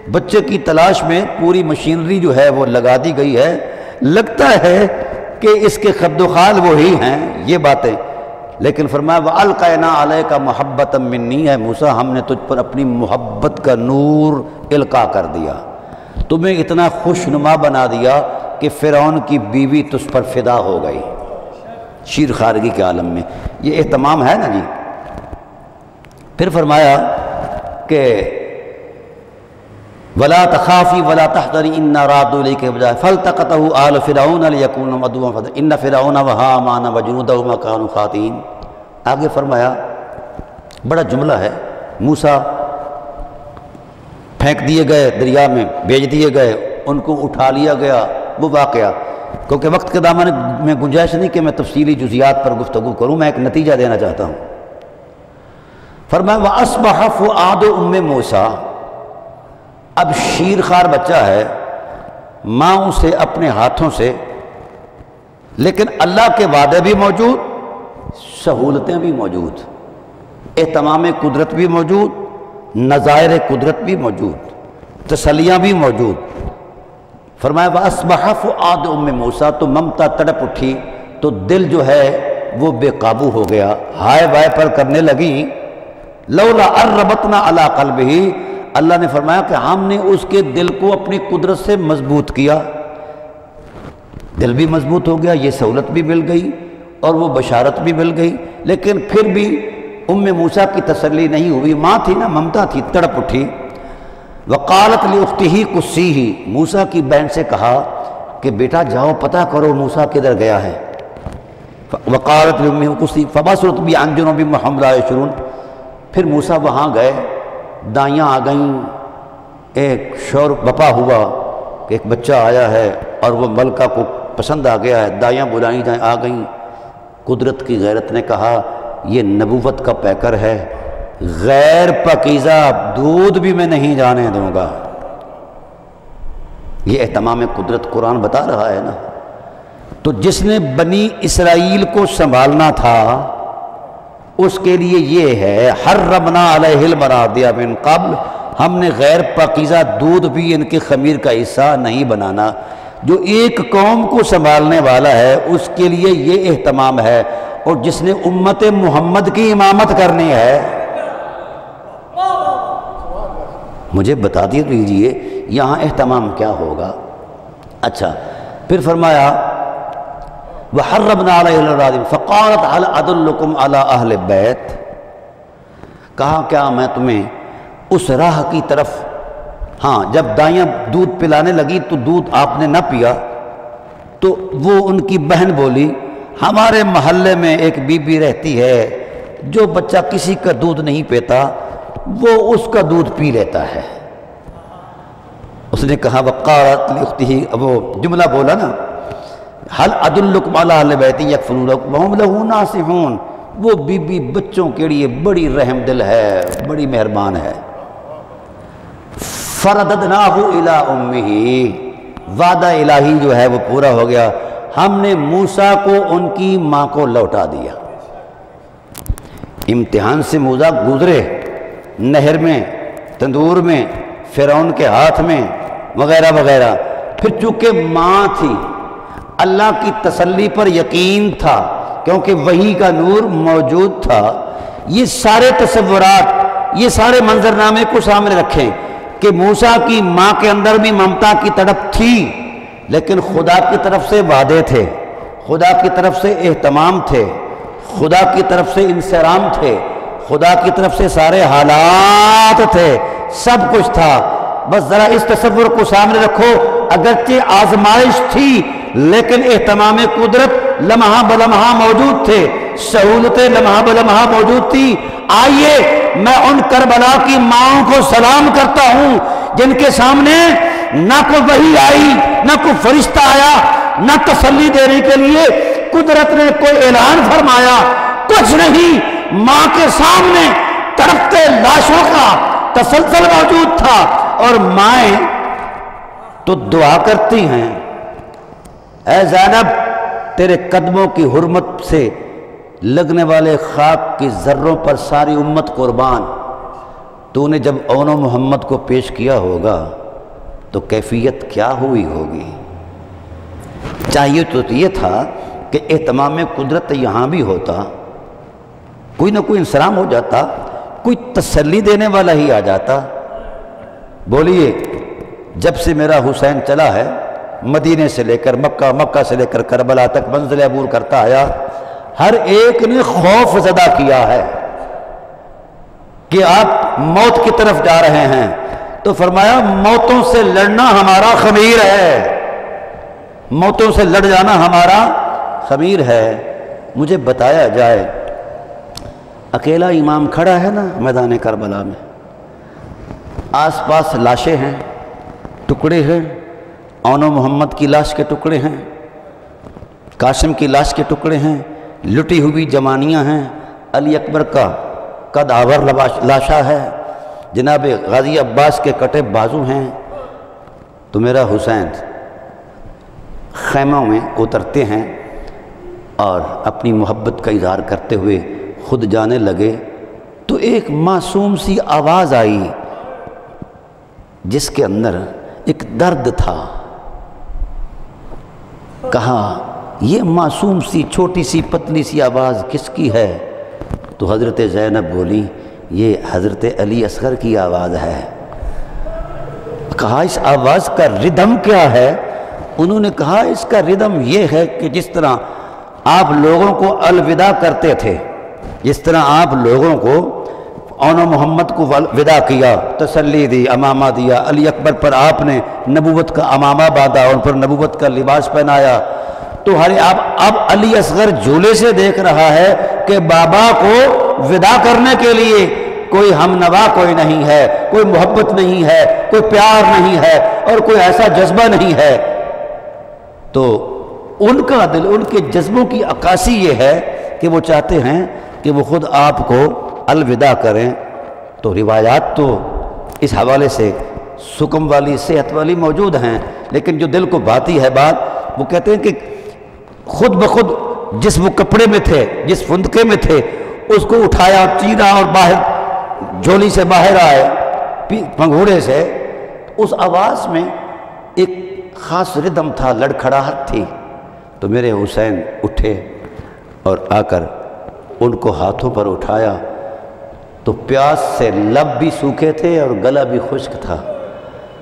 बच्चे की तलाश में पूरी मशीनरी जो है वो लगा दी गई है, लगता है कि इसके खद्दखाल वो ही हैं, ये बातें। लेकिन फरमाया वह अलकैना अलह का मोहब्बत मिन्नी है मूसा, हमने तुझ पर अपनी मोहब्बत का नूर इल्का कर दिया। तुम्हें इतना खुशनुमा बना दिया कि फ़िरौन की बीवी तुझ पर फिदा हो गई। शीर खारगी के आलम में। ये एहतमाम है ना जी? फिर फरमाया कि वला तखाफ़ी वला तहतरी इन रादुल के बजाय फल तकत आल फ़िरौन यकून मदुआ इन फ़िरौन वहा मान वजूद मकान ख़ातीन। आगे फरमाया, बड़ा जुमला है। मूसा फेंक दिए गए दरिया में, भेज दिए गए, उनको उठा लिया गया, वो वाक़ क्योंकि वक्त के दामन में गुंजाइश नहीं कि मैं तफसीली जुजियात पर गुफ्तु करूँ, मैं एक नतीजा देना चाहता हूँ। फरमाया, वह असबहफ़ आद उम मूसा। अब शीर खार बच्चा है माँ उसे अपने हाथों से, लेकिन अल्लाह के वादे भी मौजूद, सहूलतें भी मौजूद, एहतमाम कुदरत भी मौजूद, नज़ायर कुदरत भी मौजूद तसलियाँ भी मौजूद। फरमाया वसबहफ़ आद उम मूसा तो ममता तड़प उठी तो दिल जो है, वो बेकाबू हो गया। हाय वाय पर करने लगी, लौला अर्रबतना अला कल्ब ही अल्लाह ने फरमाया कि हमने उसके दिल को अपनी कुदरत से मज़बूत किया। दिल भी मज़बूत हो गया, ये सहूलत भी मिल गई और वो बशारत भी मिल गई। लेकिन फिर भी उम मूसा की तसल्ली नहीं हुई, माँ थी ना, ममता थी, तड़प उठी। वकालत ली उख्ती ही कुस्सी ही मूसा की बहन से कहा कि बेटा जाओ, पता करो मूसा किधर गया है। वक़ारत कुसी फ़बासरत भी अंजुन भी महमद शुरून। फिर मूसा वहाँ गए दाइयाँ आ गईं। एक शोर बपा हुआ कि एक बच्चा आया है और वो मलका को पसंद आ गया है। दाइयाँ बुलाई जाए आ गईं। कुदरत की गैरत ने कहा, ये नबूवत का पैकर है। गैर पकीज़ा दूध भी मैं नहीं जाने दूँगा। ये अहतमाम कुदरत कुरान बता रहा है ना। तो जिसने बनी इसराइल को संभालना था उसके लिए ये है हर रबना अलहिल बना दिया बिन कबल, हमने गैर पाकिज़ा दूध भी इनके खमीर का हिस्सा नहीं बनाना। जो एक कौम को संभालने वाला है, उसके लिए ये अहतमाम है। और जिसने उम्मत मोहम्मद की इमामत करनी है, मुझे बता दीजिए, यहाँ अहतमाम क्या होगा? अच्छा फिर फरमाया वह अला अहल बैत कहा क्या मैं तुम्हें उस राह की तरफ़ हाँ जब दाइयाँ दूध पिलाने लगी तो दूध आपने न पिया तो वो उनकी बहन बोली हमारे मोहल्ले में एक बीबी रहती है जो बच्चा किसी का दूध नहीं पीता वो उसका दूध पी लेता है उसने कहा वक़ारत लिखती ही वो जुमला बोला ना हल अदुल्लुकमाला बैती यकफलूना से हून वो बीबी बच्चों के लिए बड़ी रहम दिल है, बड़ी मेहरबान है। फरदना इला उम्मी वादा इलाही जो है वो पूरा हो गया। हमने मूसा को, उनकी माँ को लौटा दिया। इम्तिहान से मूसा गुजरे, नहर में, तंदूर में, फ़िरौन के हाथ में, वगैरह वगैरह। फिर चूँकि माँ थी अल्लाह की तसल्ली पर यकीन था, क्योंकि वही का नूर मौजूद था। ये सारे तस्वुरात, ये सारे मंजरनामे को सामने रखें कि मूसा की माँ के अंदर भी ममता की तड़प थी, लेकिन खुदा की तरफ़ से वादे थे, खुदा की तरफ़ से एहतमाम थे, खुदा की तरफ़ से इंसराम थे, खुदा की तरफ़ से सारे हालात थे, सब कुछ था। बस ज़रा इस तस्वुर को सामने रखो, अगरचे आजमाइश थी लेकिन एहतमाम कुदरत लम्हा बलम्हा मौजूद थे, सहूलतें लम्हा बलम्हा मौजूद थी। आइए मैं उन करबला की माओ को सलाम करता हूँ, जिनके सामने ना कोई वही आई, ना कोई फरिश्ता आया, ना तसल्ली देने के लिए कुदरत ने कोई ऐलान फरमाया। कुछ नहीं, माँ के सामने तड़पते लाशों का तसलसल मौजूद था, और माए तो दुआ करती हैं। ए जैनब, तेरे कदमों की हुरमत से लगने वाले खाक की ज़र्रों पर सारी उम्मत कुर्बान। तूने जब ओनो मोहम्मद को पेश किया होगा तो कैफियत क्या हुई होगी? चाहिए तो ये था कि एहतमाम कुदरत यहाँ भी होता। कोई ना कोई इंसराम हो जाता, कोई तसल्ली देने वाला ही आ जाता। बोलिए, जब से मेरा हुसैन चला है मदीने से लेकर मक्का मक्का से लेकर करबला तक मंजिल अबूर करता आया। हर एक ने खौफ ज़दा किया है कि आप मौत की तरफ़ जा रहे हैं। तो फरमाया, मौतों से लड़ना हमारा खमीर है। मौतों से लड़ जाना हमारा खमीर है। मुझे बताया जाए, अकेला इमाम खड़ा है ना मैदान करबला में? आसपास लाशें हैं, टुकड़े हैं ओनो मोहम्मद की लाश के टुकड़े हैं, कासिम की लाश के टुकड़े हैं, लुटी हुई जमानियाँ हैं, अली अकबर का कद आवर लाशा है, जनाब गाजी अब्बास के कटे बाजू हैं तो मेरा हुसैन खैमों में उतरते हैं और अपनी मोहब्बत का इजहार करते हुए खुद जाने लगे तो एक मासूम सी आवाज़ आई, जिसके अंदर एक दर्द था। कहा, ये मासूम सी, छोटी सी, पतली सी आवाज़ किसकी है? तो हज़रत ज़ैनब बोली, ये हज़रत अली असगर की आवाज़ है। कहा, इस आवाज़ का रिदम क्या है? उन्होंने कहा, इसका रिदम ये है कि जिस तरह आप लोगों को अलविदा करते थे, जिस तरह आप लोगों को ओनो मोहम्मद को विदा किया, तसल्ली दी, अमामा दिया। अली अकबर पर आपने नबूवत का अमामा बांधा उन पर नबूवत का लिबास पहनाया। तो हरे आप अब अली असगर झूले से देख रहा है कि बाबा को विदा करने के लिए कोई हम नवा कोई नहीं है, कोई मोहब्बत नहीं है, कोई प्यार नहीं है और कोई ऐसा जज्बा नहीं है। तो उनका दिल, उनके जज्बों की अक्सी ये है कि वो चाहते हैं कि वो खुद आपको अलविदा करें तो रिवायात तो इस हवाले से, सुकम वाली, सेहत वाली मौजूद हैं, लेकिन जो दिल को भाती है बात, वो कहते हैं कि खुद ब खुद जिस वो कपड़े में थे, जिस फुंदके में थे, उसको उठाया चीरा और बाहर झोली से बाहर आए पंघूड़े से, उस आवाज़ में एक ख़ास रिदम था, लड़खड़ाहट थी। तो मेरे हुसैन उठे और आकर उनको हाथों पर उठाया तो प्यास से लब भी सूखे थे और गला भी खुश्क था।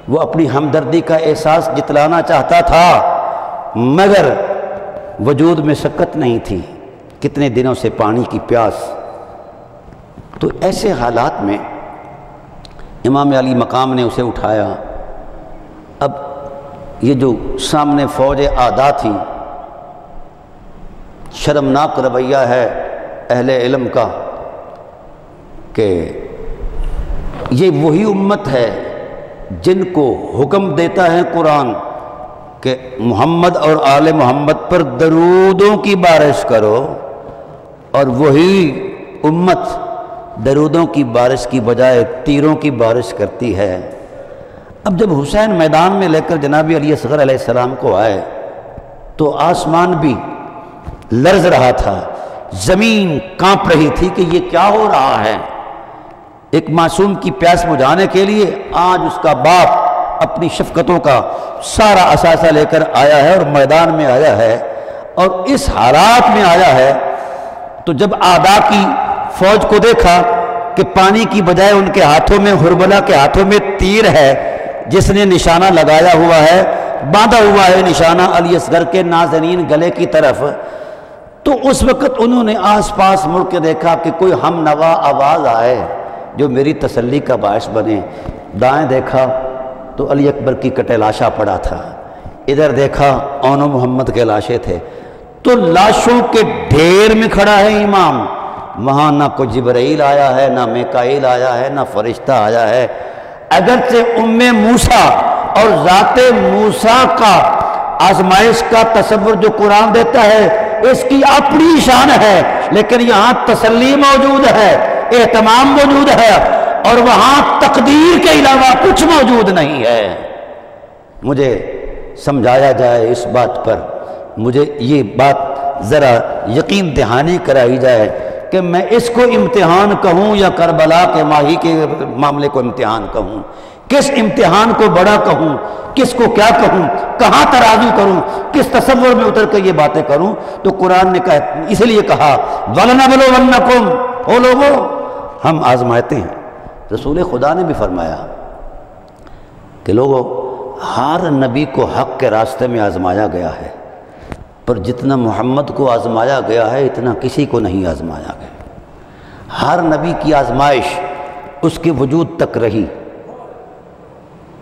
वो अपनी हमदर्दी का एहसास जितलाना चाहता था, मगर वजूद में शक्कत नहीं थी कितने दिनों से पानी की प्यास। तो ऐसे हालात में इमाम अली मकाम ने उसे उठाया। अब ये जो सामने फ़ौज आदा थी, शर्मनाक रवैया है अहले इल्म का। कि ये वही उम्मत है जिनको हुक्म देता है कुरान कि मोहम्मद और आले मोहम्मद पर दरूदों की बारिश करो और वही उम्मत दरूदों की बारिश की बजाय तीरों की बारिश करती है। अब जब हुसैन मैदान में लेकर जनाबी अली असगर सलाम को आए तो आसमान भी लर्ज रहा था, ज़मीन काँप रही थी कि ये क्या हो रहा है? एक मासूम की प्यास बुझाने के लिए आज उसका बाप अपनी शफकतों का सारा असासा लेकर आया है और मैदान में आया है और इस हालात में आया है तो जब आदा की फौज को देखा कि पानी की बजाय उनके हाथों में, हुरबला के हाथों में तीर है, जिसने निशाना लगाया हुआ है, बांधा हुआ है निशाना अली असगर के नाजरीन गले की तरफ़ तो उस वक़्त उन्होंने आसपास मुड़ के देखा कि कोई हम नवा आवाज़ आए। जो मेरी तसल्ली का बायस बने, दाएँ देखा तो अली अकबर की कटे लाशा पड़ा था। इधर देखा ओनो मोहम्मद के लाशे थे। तो लाशों के ढेर में खड़ा है इमाम। वहाँ ना कोई जबरील आया है, ना मेकाइल आया है, ना फरिश्ता आया है। अगर से उम्मे मूसा और ज़ाते मूसा का आजमाइश का तस्वुर जो कुरान देता है, इसकी अपनी शान है, लेकिन यहाँ तसल्ली मौजूद है। एहतमाम मौजूद है और वहाँ तकदीर के अलावा कुछ मौजूद नहीं है। मुझे समझाया जाए इस बात पर। मुझे ये बात ज़रा यकीन दहानी कराई जाए कि मैं इसको इम्तिहान कहूँ या करबला के माही के मामले को इम्तिहान कहूँ। किस इम्तिहान को बड़ा कहूँ, किसको क्या कहूँ, कहाँ तराजू करूँ, किस तस्वर में उतर कर ये बातें करूँ तो कुरान ने कहा, इसलिए कहा वलना बलो वन्ना कुम हो लोगो हम आजमाते हैं। रसूल खुदा ने भी फरमाया कि लोगों, हर नबी को हक के रास्ते में आजमाया गया है, पर जितना मोहम्मद को आजमाया गया है, इतना किसी को नहीं आजमाया गया। हर नबी की आजमाइश उसके वजूद तक रही।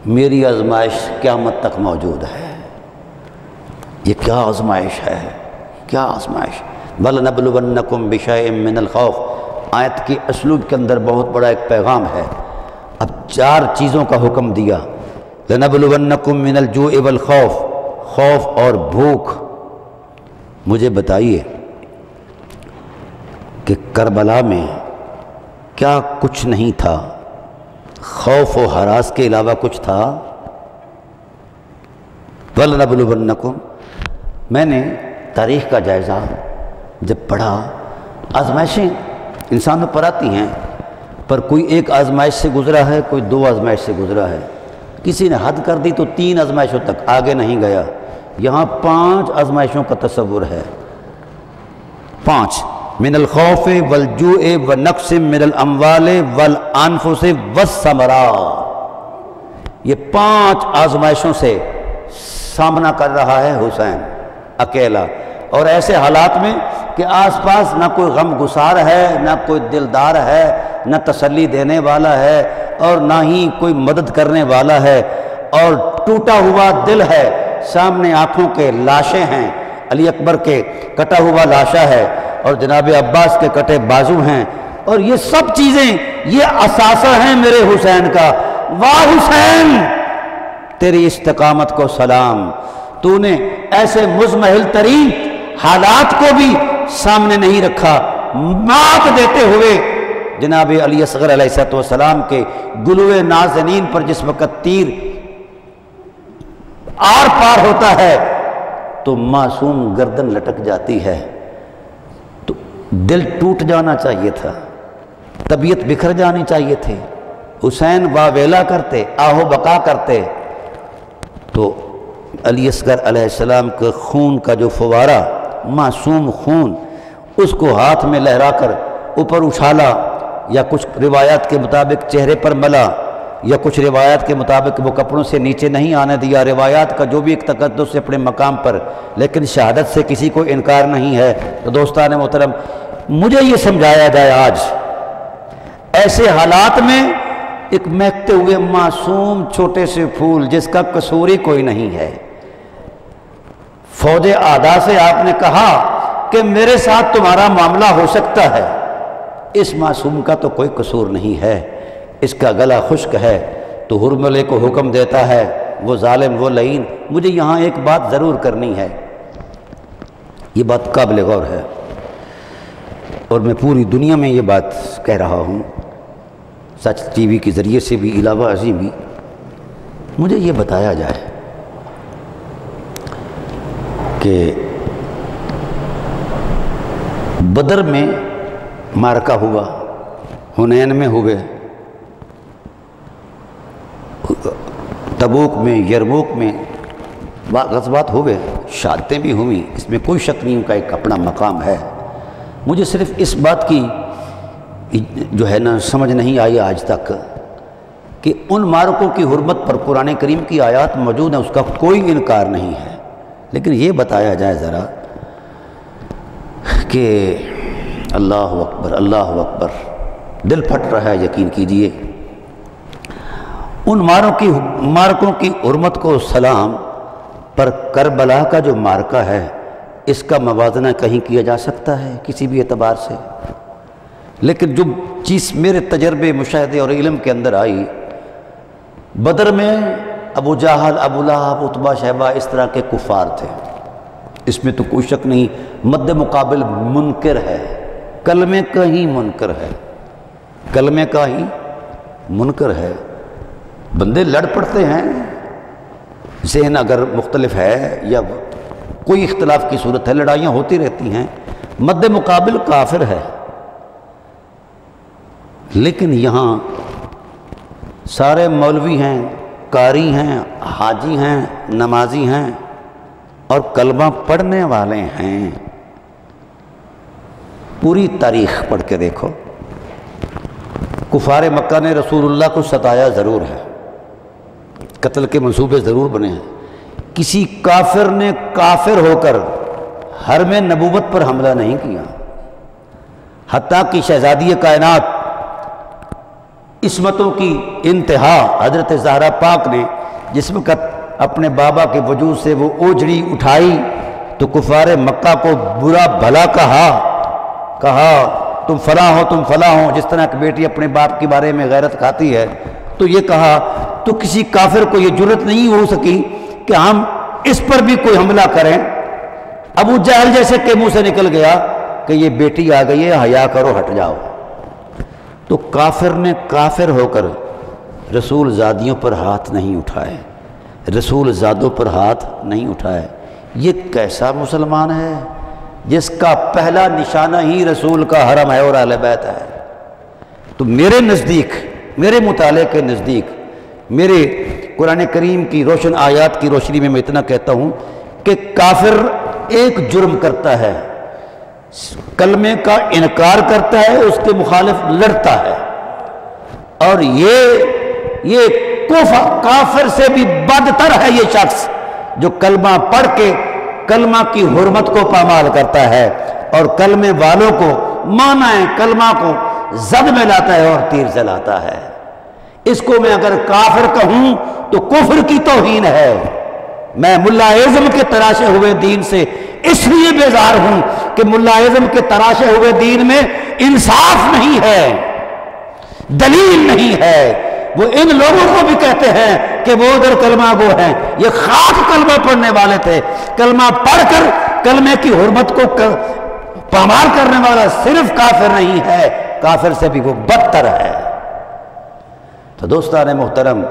मेरी आजमाइश क़्यामत तक मौजूद है। ये क्या आजमाइश है? क्या आजमाइश? बल नबलवनकुम बिशय मिनल खौफ। आयत के असलूब के अंदर बहुत बड़ा एक पैगाम है। अब चार चीज़ों का हुक्म दिया। लनबलवनकुम मिनल जो एवल खौफ। खौफ और भूख। मुझे बताइए कि करबला में क्या कुछ नहीं था? खौफ व हरास के अलावा कुछ था? वल नबलवनकुम मैंने तारीख़ का जायज़ा जब पढ़ा, आजमाइशें इंसानों पर आती हैं, पर कोई एक आजमाइश से गुज़रा है, कोई दो आजमाइश से गुज़रा है। किसी ने हद कर दी तो तीन आजमाइशों तक आगे नहीं गया। यहाँ पाँच आजमाइशों का तस्वुर है। पाँच, मिनल खौफ वलजू व नक्स मिनल अमवाल वल आनफो से वसमरा ये पाँच आजमाइशों से सामना कर रहा है हुसैन, अकेला। और ऐसे हालात में कि आसपास ना कोई गम गुसार है, ना कोई दिलदार है, न तसल्ली देने वाला है और ना ही कोई मदद करने वाला है और टूटा हुआ दिल है, सामने आँखों के लाशें हैं, अली अकबर के कटा हुआ लाशा है और जनाब अब्बास के कटे बाजू हैं और ये सब चीज़ें, ये असासा हैं मेरे हुसैन का। वाह हुसैन, तेरी इस्तकामत को सलाम। तूने ऐसे मुजमहल तरीन हालात को भी सामने नहीं रखा। मात देते हुए जनाब अली असगर सलाम के गुलवे नाजनीन पर जिस वक़्त तीर आर पार होता है तो मासूम गर्दन लटक जाती है। तो दिल टूट जाना चाहिए था, तबीयत बिखर जानी चाहिए थी। हुसैन वावेला करते, आहो बका करते तो अली असगर अलैहिस्सलाम के खून का जो फवारा मासूम खून उसको हाथ में लहरा कर ऊपर उछाला या कुछ रिवायात के मुताबिक चेहरे पर मला या कुछ रिवायात के मुताबिक वो कपड़ों से नीचे नहीं आने दिया। रिवायात का जो भी एक तकदस अपने मकाम पर, लेकिन शहादत से किसी को इनकार नहीं है। तो दोस्तान मोहतरम, मुझे ये समझाया जाए आज, ऐसे हालात में एक महकते हुए मासूम छोटे से फूल जिसका कसूरी कोई नहीं है। फौज आदा से आपने कहा कि मेरे साथ तुम्हारा मामला हो सकता है। इस मासूम का तो कोई कसूर नहीं है। इसका गला खुश्क है तो हुरमले को हुक्म देता है, वो जालिम, वो लईन, मुझे यहाँ एक बात ज़रूर करनी है। ये बात काबिल गौर है। और मैं पूरी दुनिया में ये बात कह रहा हूँ। सच टीवी के ज़रिए से भी अलावा अजी भी। मुझे ये बताया जाए कि बदर में मारका हुआ, हुनैन में हुए, तबूक में यरमूक में गजबात हुए शादतें भी हुई। इसमें कोई शक नहीं उनका एक अपना मकाम है। मुझे सिर्फ़ इस बात की जो है ना, समझ नहीं आई आज तक कि उन मारकों की हरमत पर कुरान करीम की आयात मौजूद है, उसका कोई इनकार नहीं है। लेकिन ये बताया जाए ज़रा कि अल्लाह अकबर अल्लाह अकबर, दिल फट रहा है, यकीन कीजिए। उन मारों की मारकों की उर्मत को सलाम पर करबला का जो मार्का है, इसका मवाजना कहीं किया जा सकता है, किसी भी एतबार से? लेकिन जो चीज़ मेरे तजर्बे मुशाहे और इलम के अंदर आई, बदर में अबू जाहल, अबू उतबा, शहबा इस तरह के कुफार थे। इसमें तो कोई शक नहीं मद्द मुकाबल मुनकर है। कलमे का ही मुनकर है। कलमे का ही मुनकर है। बंदे लड़ पड़ते हैं। जहन अगर मुख्तलफ है या कोई इख्तलाफ की सूरत है, लड़ाइयाँ होती रहती हैं मद्द मुकाबल काफिर है। लेकिन यहाँ सारे मौलवी हैं कारी हैं, हाजी हैं, नमाजी हैं और कलमा पढ़ने वाले हैं। पूरी तारीख पढ़ के देखो। कुफार मक्का ने रसूलुल्लाह को सताया ज़रूर है। कत्ल के मंसूबे ज़रूर बने हैं। किसी काफिर ने काफिर होकर हर में नबूवत पर हमला नहीं किया। हती कि शहजादी कायनात इसमतों की इंतहा। हज़रत जहरा पाक ने जिस वक़्त अपने बाबा के वजूद से वो ओझड़ी उठाई तो कुफार मक्का को बुरा भला कहा। कहा, तुम फला हो, तुम फला हो, जिस तरह की बेटी अपने बाप के बारे में गैरत खाती है। तो ये कहा तो किसी काफिर को ये ज़रूरत नहीं हो सकी कि हम इस पर भी कोई हमला करें? अबू जहल जैसे के मुँह से निकल गया कि ये बेटी आ गई है, हया करो, हट जाओ। तो काफिर ने काफिर होकर रसूल ज़ादियों पर हाथ नहीं उठाए। रसूल ज़ादों पर हाथ नहीं उठाए। ये कैसा मुसलमान है? जिसका पहला निशाना ही रसूल का हरम है और अलबैत है। तो मेरे नज़दीक, मेरे मुताले के नज़दीक, मेरे कुरान करीम की रोशन आयात की रोशनी में मैं इतना कहता हूँ कि काफिर एक जुर्म करता है। कलमे का इनकार करता है, उसके मुखालिफ लड़ता है। और ये ये कोफा, काफिर से भी बदतर है ये शख्स, जो कलमा पढ़ के कलमा की हरमत को पामाल करता है और कलमे वालों को माना है कलमा को जद में लाता है और तीर चलाता है। इसको मैं अगर काफिर कहूँ तो कुफर की तोहीन है। मैं मुल्ला के तराशे हुए दीन से इसलिए बेजार हूँ कि मुल्ला के तराशे हुए दीन में इंसाफ नहीं है दलील नहीं है। वो इन लोगों को भी कहते हैं कि वो उधर कलमा गो हैं। ये खास कलमा पढ़ने वाले थे। कलमा पढ़कर कलमे की हरमत को कर, पामार करने वाला सिर्फ़ काफिर नहीं है काफिर से भी वो बदतर है। तो दोस्तान मोहतरम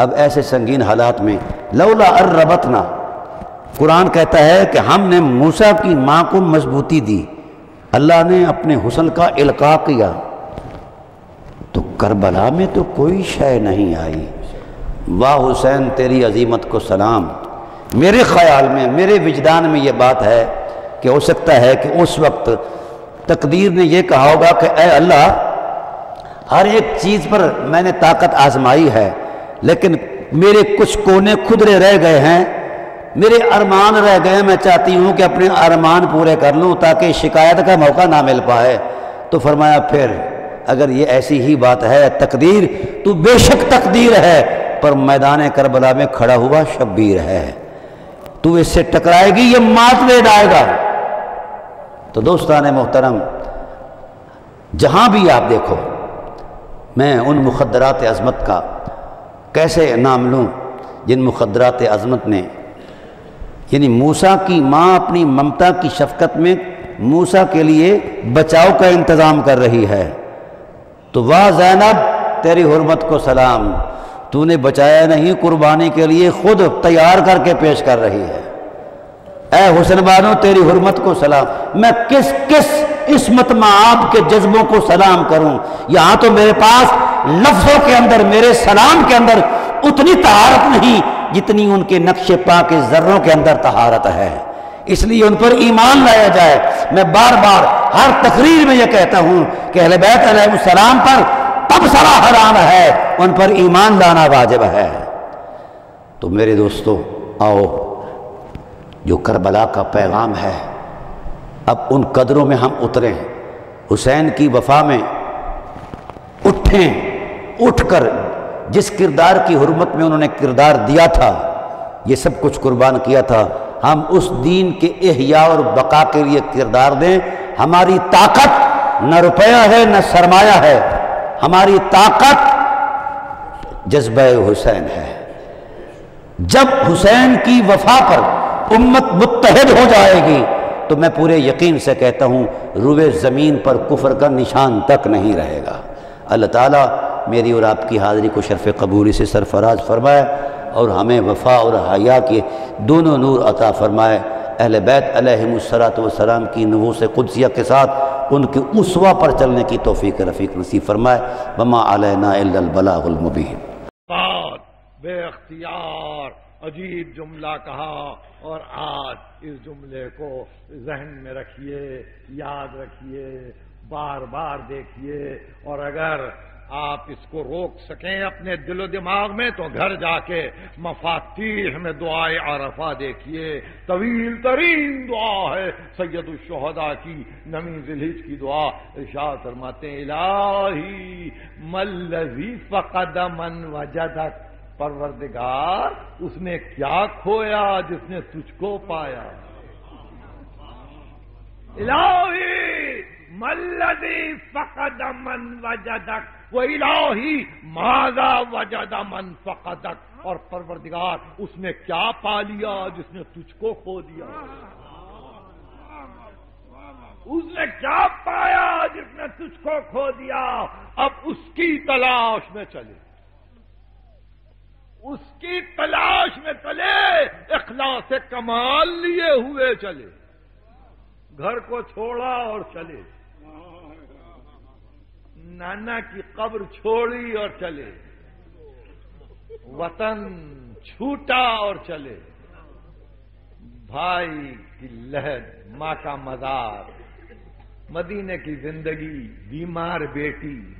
अब ऐसे संगीन हालात में लौला अर्रबतना कुरान कहता है कि हमने मूसा की माँ को मजबूती दी। अल्लाह ने अपने हुसन का इल्का किया। तो करबला में तो कोई शय नहीं आई। वाह हुसैन, तेरी अजीमत को सलाम। मेरे ख्याल में, मेरे विजदान में ये बात है कि हो सकता है कि उस वक्त तकदीर ने यह कहा होगा कि अः अल्लाह, हर एक चीज़ पर मैंने ताकत आजमाई है, लेकिन मेरे कुछ कोने खुदरे रह गए हैं। मेरे अरमान रह गए, मैं चाहती हूँ कि अपने अरमान पूरे कर लूँ ताकि शिकायत का मौका ना मिल पाए। तो फरमाया, फिर अगर ये ऐसी ही बात है, तकदीर तो बेशक तकदीर है, पर मैदान करबला में खड़ा हुआ शब्बीर है। तू इससे टकराएगी, ये मात ले आएगा तो दोस्तान मोहतरम, जहाँ भी आप देखो, मैं उन मुखदरात अजमत का कैसे नाम लूँ, जिन मुखदरात अजमत ने यानी मूसा की माँ अपनी ममता की शफकत में मूसा के लिए बचाव का इंतज़ाम कर रही है। तो वाह जैनब, तेरी हरमत को सलाम। तूने बचाया नहीं, कुर्बानी के लिए खुद तैयार करके पेश कर रही है। ए हुसन बानो तेरी हरमत को सलाम। मैं किस किस इसमत आप के जज्बों को सलाम करूँ? यहाँ तो मेरे पास लफ्जों के अंदर, मेरे सलाम के अंदर उतनी तहारत नहीं जितनी उनके नक्शे पा के जर्रों के अंदर तहारत है। इसलिए उन पर ईमान लाया जाए। मैं बार बार हर तकरीर में यह कहता हूँ कि अहलबैत सलाम पर तब सरा हराम है, उन पर ईमान लाना वाजिब है। तो मेरे दोस्तों, आओ, जो करबला का पैगाम है, अब उन कदरों में हम उतरें। हुसैन की वफा में उठें, उठकर जिस किरदार की हरमत में उन्होंने किरदार दिया था, ये सब कुछ कुर्बान किया था। हम उस दीन के एहया और बका के लिए किरदार दें। हमारी ताकत न रुपया है, न सरमाया है। हमारी ताकत जज्ब हुसैन है। जब हुसैन की वफा पर उम्मत मुतहद हो जाएगी तो मैं पूरे यकीन से कहता हूँ, रुए ज़मीन पर कुफर का निशान तक नहीं रहेगा। अल्लाह ताला मेरी और आपकी हाज़िरी को शरफ़ कबूली से सरफराज फरमाए और हमें वफ़ा और हया के दोनों नूर अता फ़रमाए। अहल बैत अलैहिस्सलाम की से कुदसिया के साथ उनके उसवा पर चलने की तोफ़ी रफ़ीक नसीब फरमाए। बमा अलनाबलामुबीन बेख्तियार अजीब जुमला कहा और आज इस जुमले को जहन में रखिए, याद रखिए, बार बार देखिए और अगर आप इसको रोक सकें अपने दिलो दिमाग में तो घर जाके मफातीह में दुआए आरफा देखिए। तवील तरीन दुआ है सैयद शहदा की नमी जिलिज की दुआ। इशाद फरमाते इलाही मल्लजी फ़कदमन वजदक। परवरदिगार, उसने क्या खोया जिसने तुझको पाया? इलाही मल्लदी फ़कदमन वजदक। वो इलाही माजा वजदा मन फकदक और परवरदिगार, उसने क्या पा लिया जिसने तुझको खो दिया? उसने क्या पाया जिसने तुझको खो दिया? अब उसकी तलाश में चले। उसकी तलाश में चले इखला से कमाल लिए हुए चले। घर को छोड़ा और चले। नाना की कब्र छोड़ी और चले। वतन छूटा और चले। भाई की लहर, माँ का मजार, मदीने की ज़िंदगी, बीमार बेटी,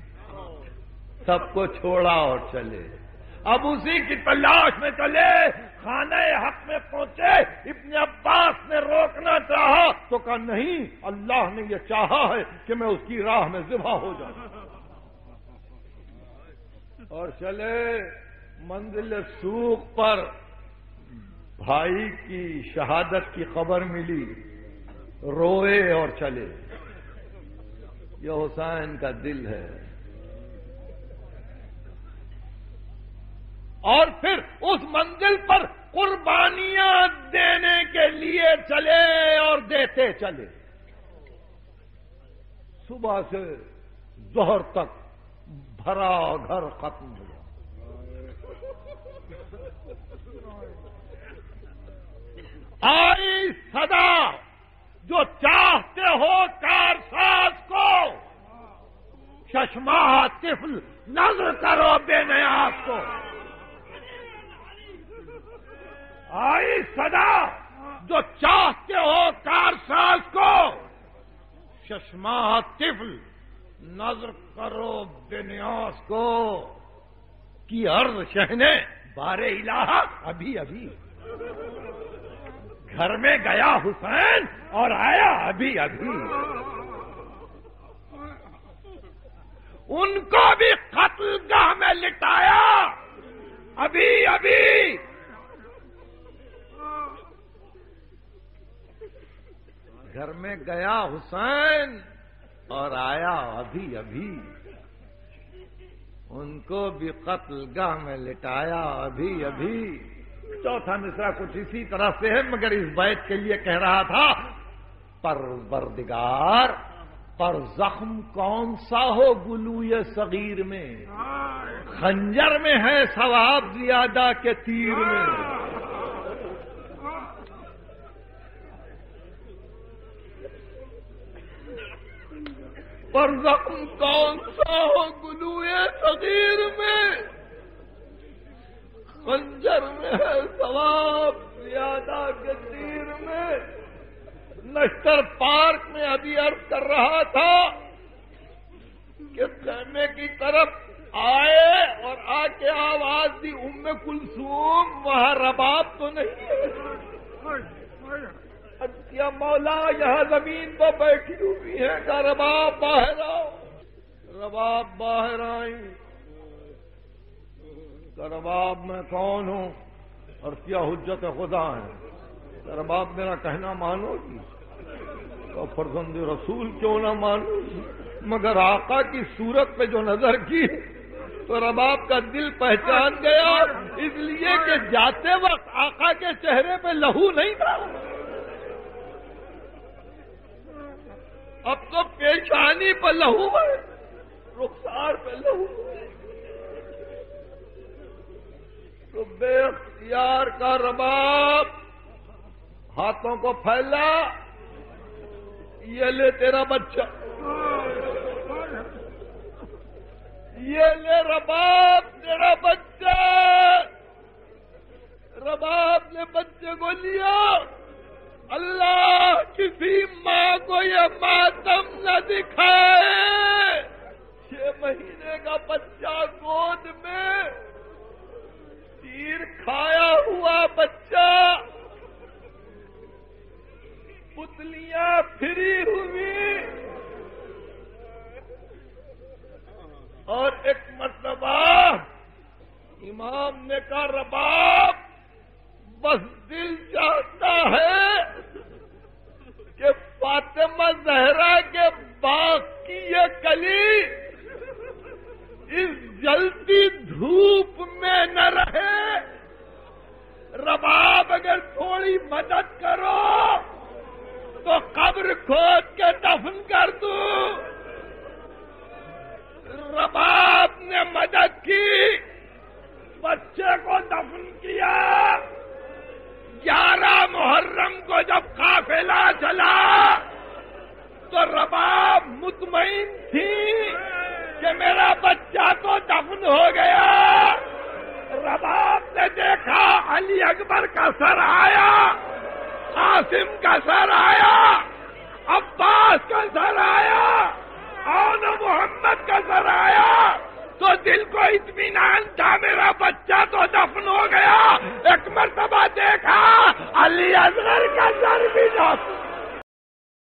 सबको छोड़ा और चले। अब उसी की तलाश में चले, खाने हक में पहुँचे, इब्ने अब्बास ने रोकना चाहा तो कहा, नहीं, अल्लाह ने यह चाहा है कि मैं उसकी राह में जिबा हो जाऊँ. और चले मंजिल सूख पर, भाई की शहादत की खबर मिली, रोए और चले। यह हुसैन का दिल है। और फिर उस मंजिल पर कुर्बानियाँ देने के लिए चले और देते चले। सुबह से जोहर तक भरा घर खत्म हुआ आई सदा जो चाहते हो कारसाज को, चश्मा, तिफल, नज़र करो बेनयास को। आई सदा, जो चाहते हो कार कारसाज को। चश्मा, तिफल, नज़र करो बेनियास को। कि अर्ज़ शहने, बारे इलाहा, अभी अभी। घर में गया हुसैन और आया अभी अभी। उनको भी कत्लगाह में लिटाया। अभी अभी। घर में गया हुसैन और आया अभी अभी। उनको भी कत्लगाह में लिटाया अभी अभी। चौथा मिसरा कुछ इसी तरह से है मगर इस बैत के लिए कह रहा था पर बरदिगार पर जख्म कौन सा हो गुलू सगीर में? खंजर में है सवाब ज़्यादा के तीर में। पर जख्म कौन सा हो गुलूए सगीर में? खंजर में है सवाब, ज़्यादा तीर में। नश्तर पार्क में अभी अर्ज़ कर रहा था कि कहने की तरफ़ आए और आके आवाज़ दी, उम्म कुलसूम, वहाँ रबाब तो नहीं है। या मौला, यहाँ ज़मीन पर बैठी हुई है का रबाब बाहर आओ। रबाब बाहर आई रबाब मैं कौन हूँ? और क्या हुज्जत खुदा है। रबाब मेरा कहना मानोगी? तो फरजंद रसूल क्यों ना मानोगी? मगर आका की सूरत पे जो नज़र की तो रबाब का दिल पहचान गया। इसलिए कि जाते वक्त आका के चेहरे पे लहू नहीं था। अब तो पेशानी पर लहू है रुखसार पर लहू तो बेख्तियार का रबाब हाथों को फैला, ये ले तेरा बच्चा। ये ले रबाब तेरा बच्चा। रबाब ने बच्चे को लिया। अल्लाह किसी माँ को ये मातम न दिखाए। छह महीने का बच्चा गोद में तीर खाया हुआ बच्चा, पुतलियाँ फिरी हुई। और एक मरतबा इमाम ने कहा, रबाब बस दिल चाहता है कि फातिमा जहरा के बाग की ये कली इस जलती धूप में न रहे। रबाब, अगर थोड़ी मदद करो तो कब्र खोद के दफन कर दू। रबाब ने मदद की, बच्चे को दफन किया। ग्यारह मुहर्रम को जब काफिला चला तो रबाब मुतमईन थी कि मेरा बच्चा तो दफन हो गया। रबाब ने देखा, अली अकबर का सर आया, आसिम का सर आया, अब्बास का सर आया और मोहम्मद का सर आया। तो दिल को इतमान था, मेरा बच्चा तो दफन हो गया। एक मरतबा देखा, अली अजहर का सर भी दफन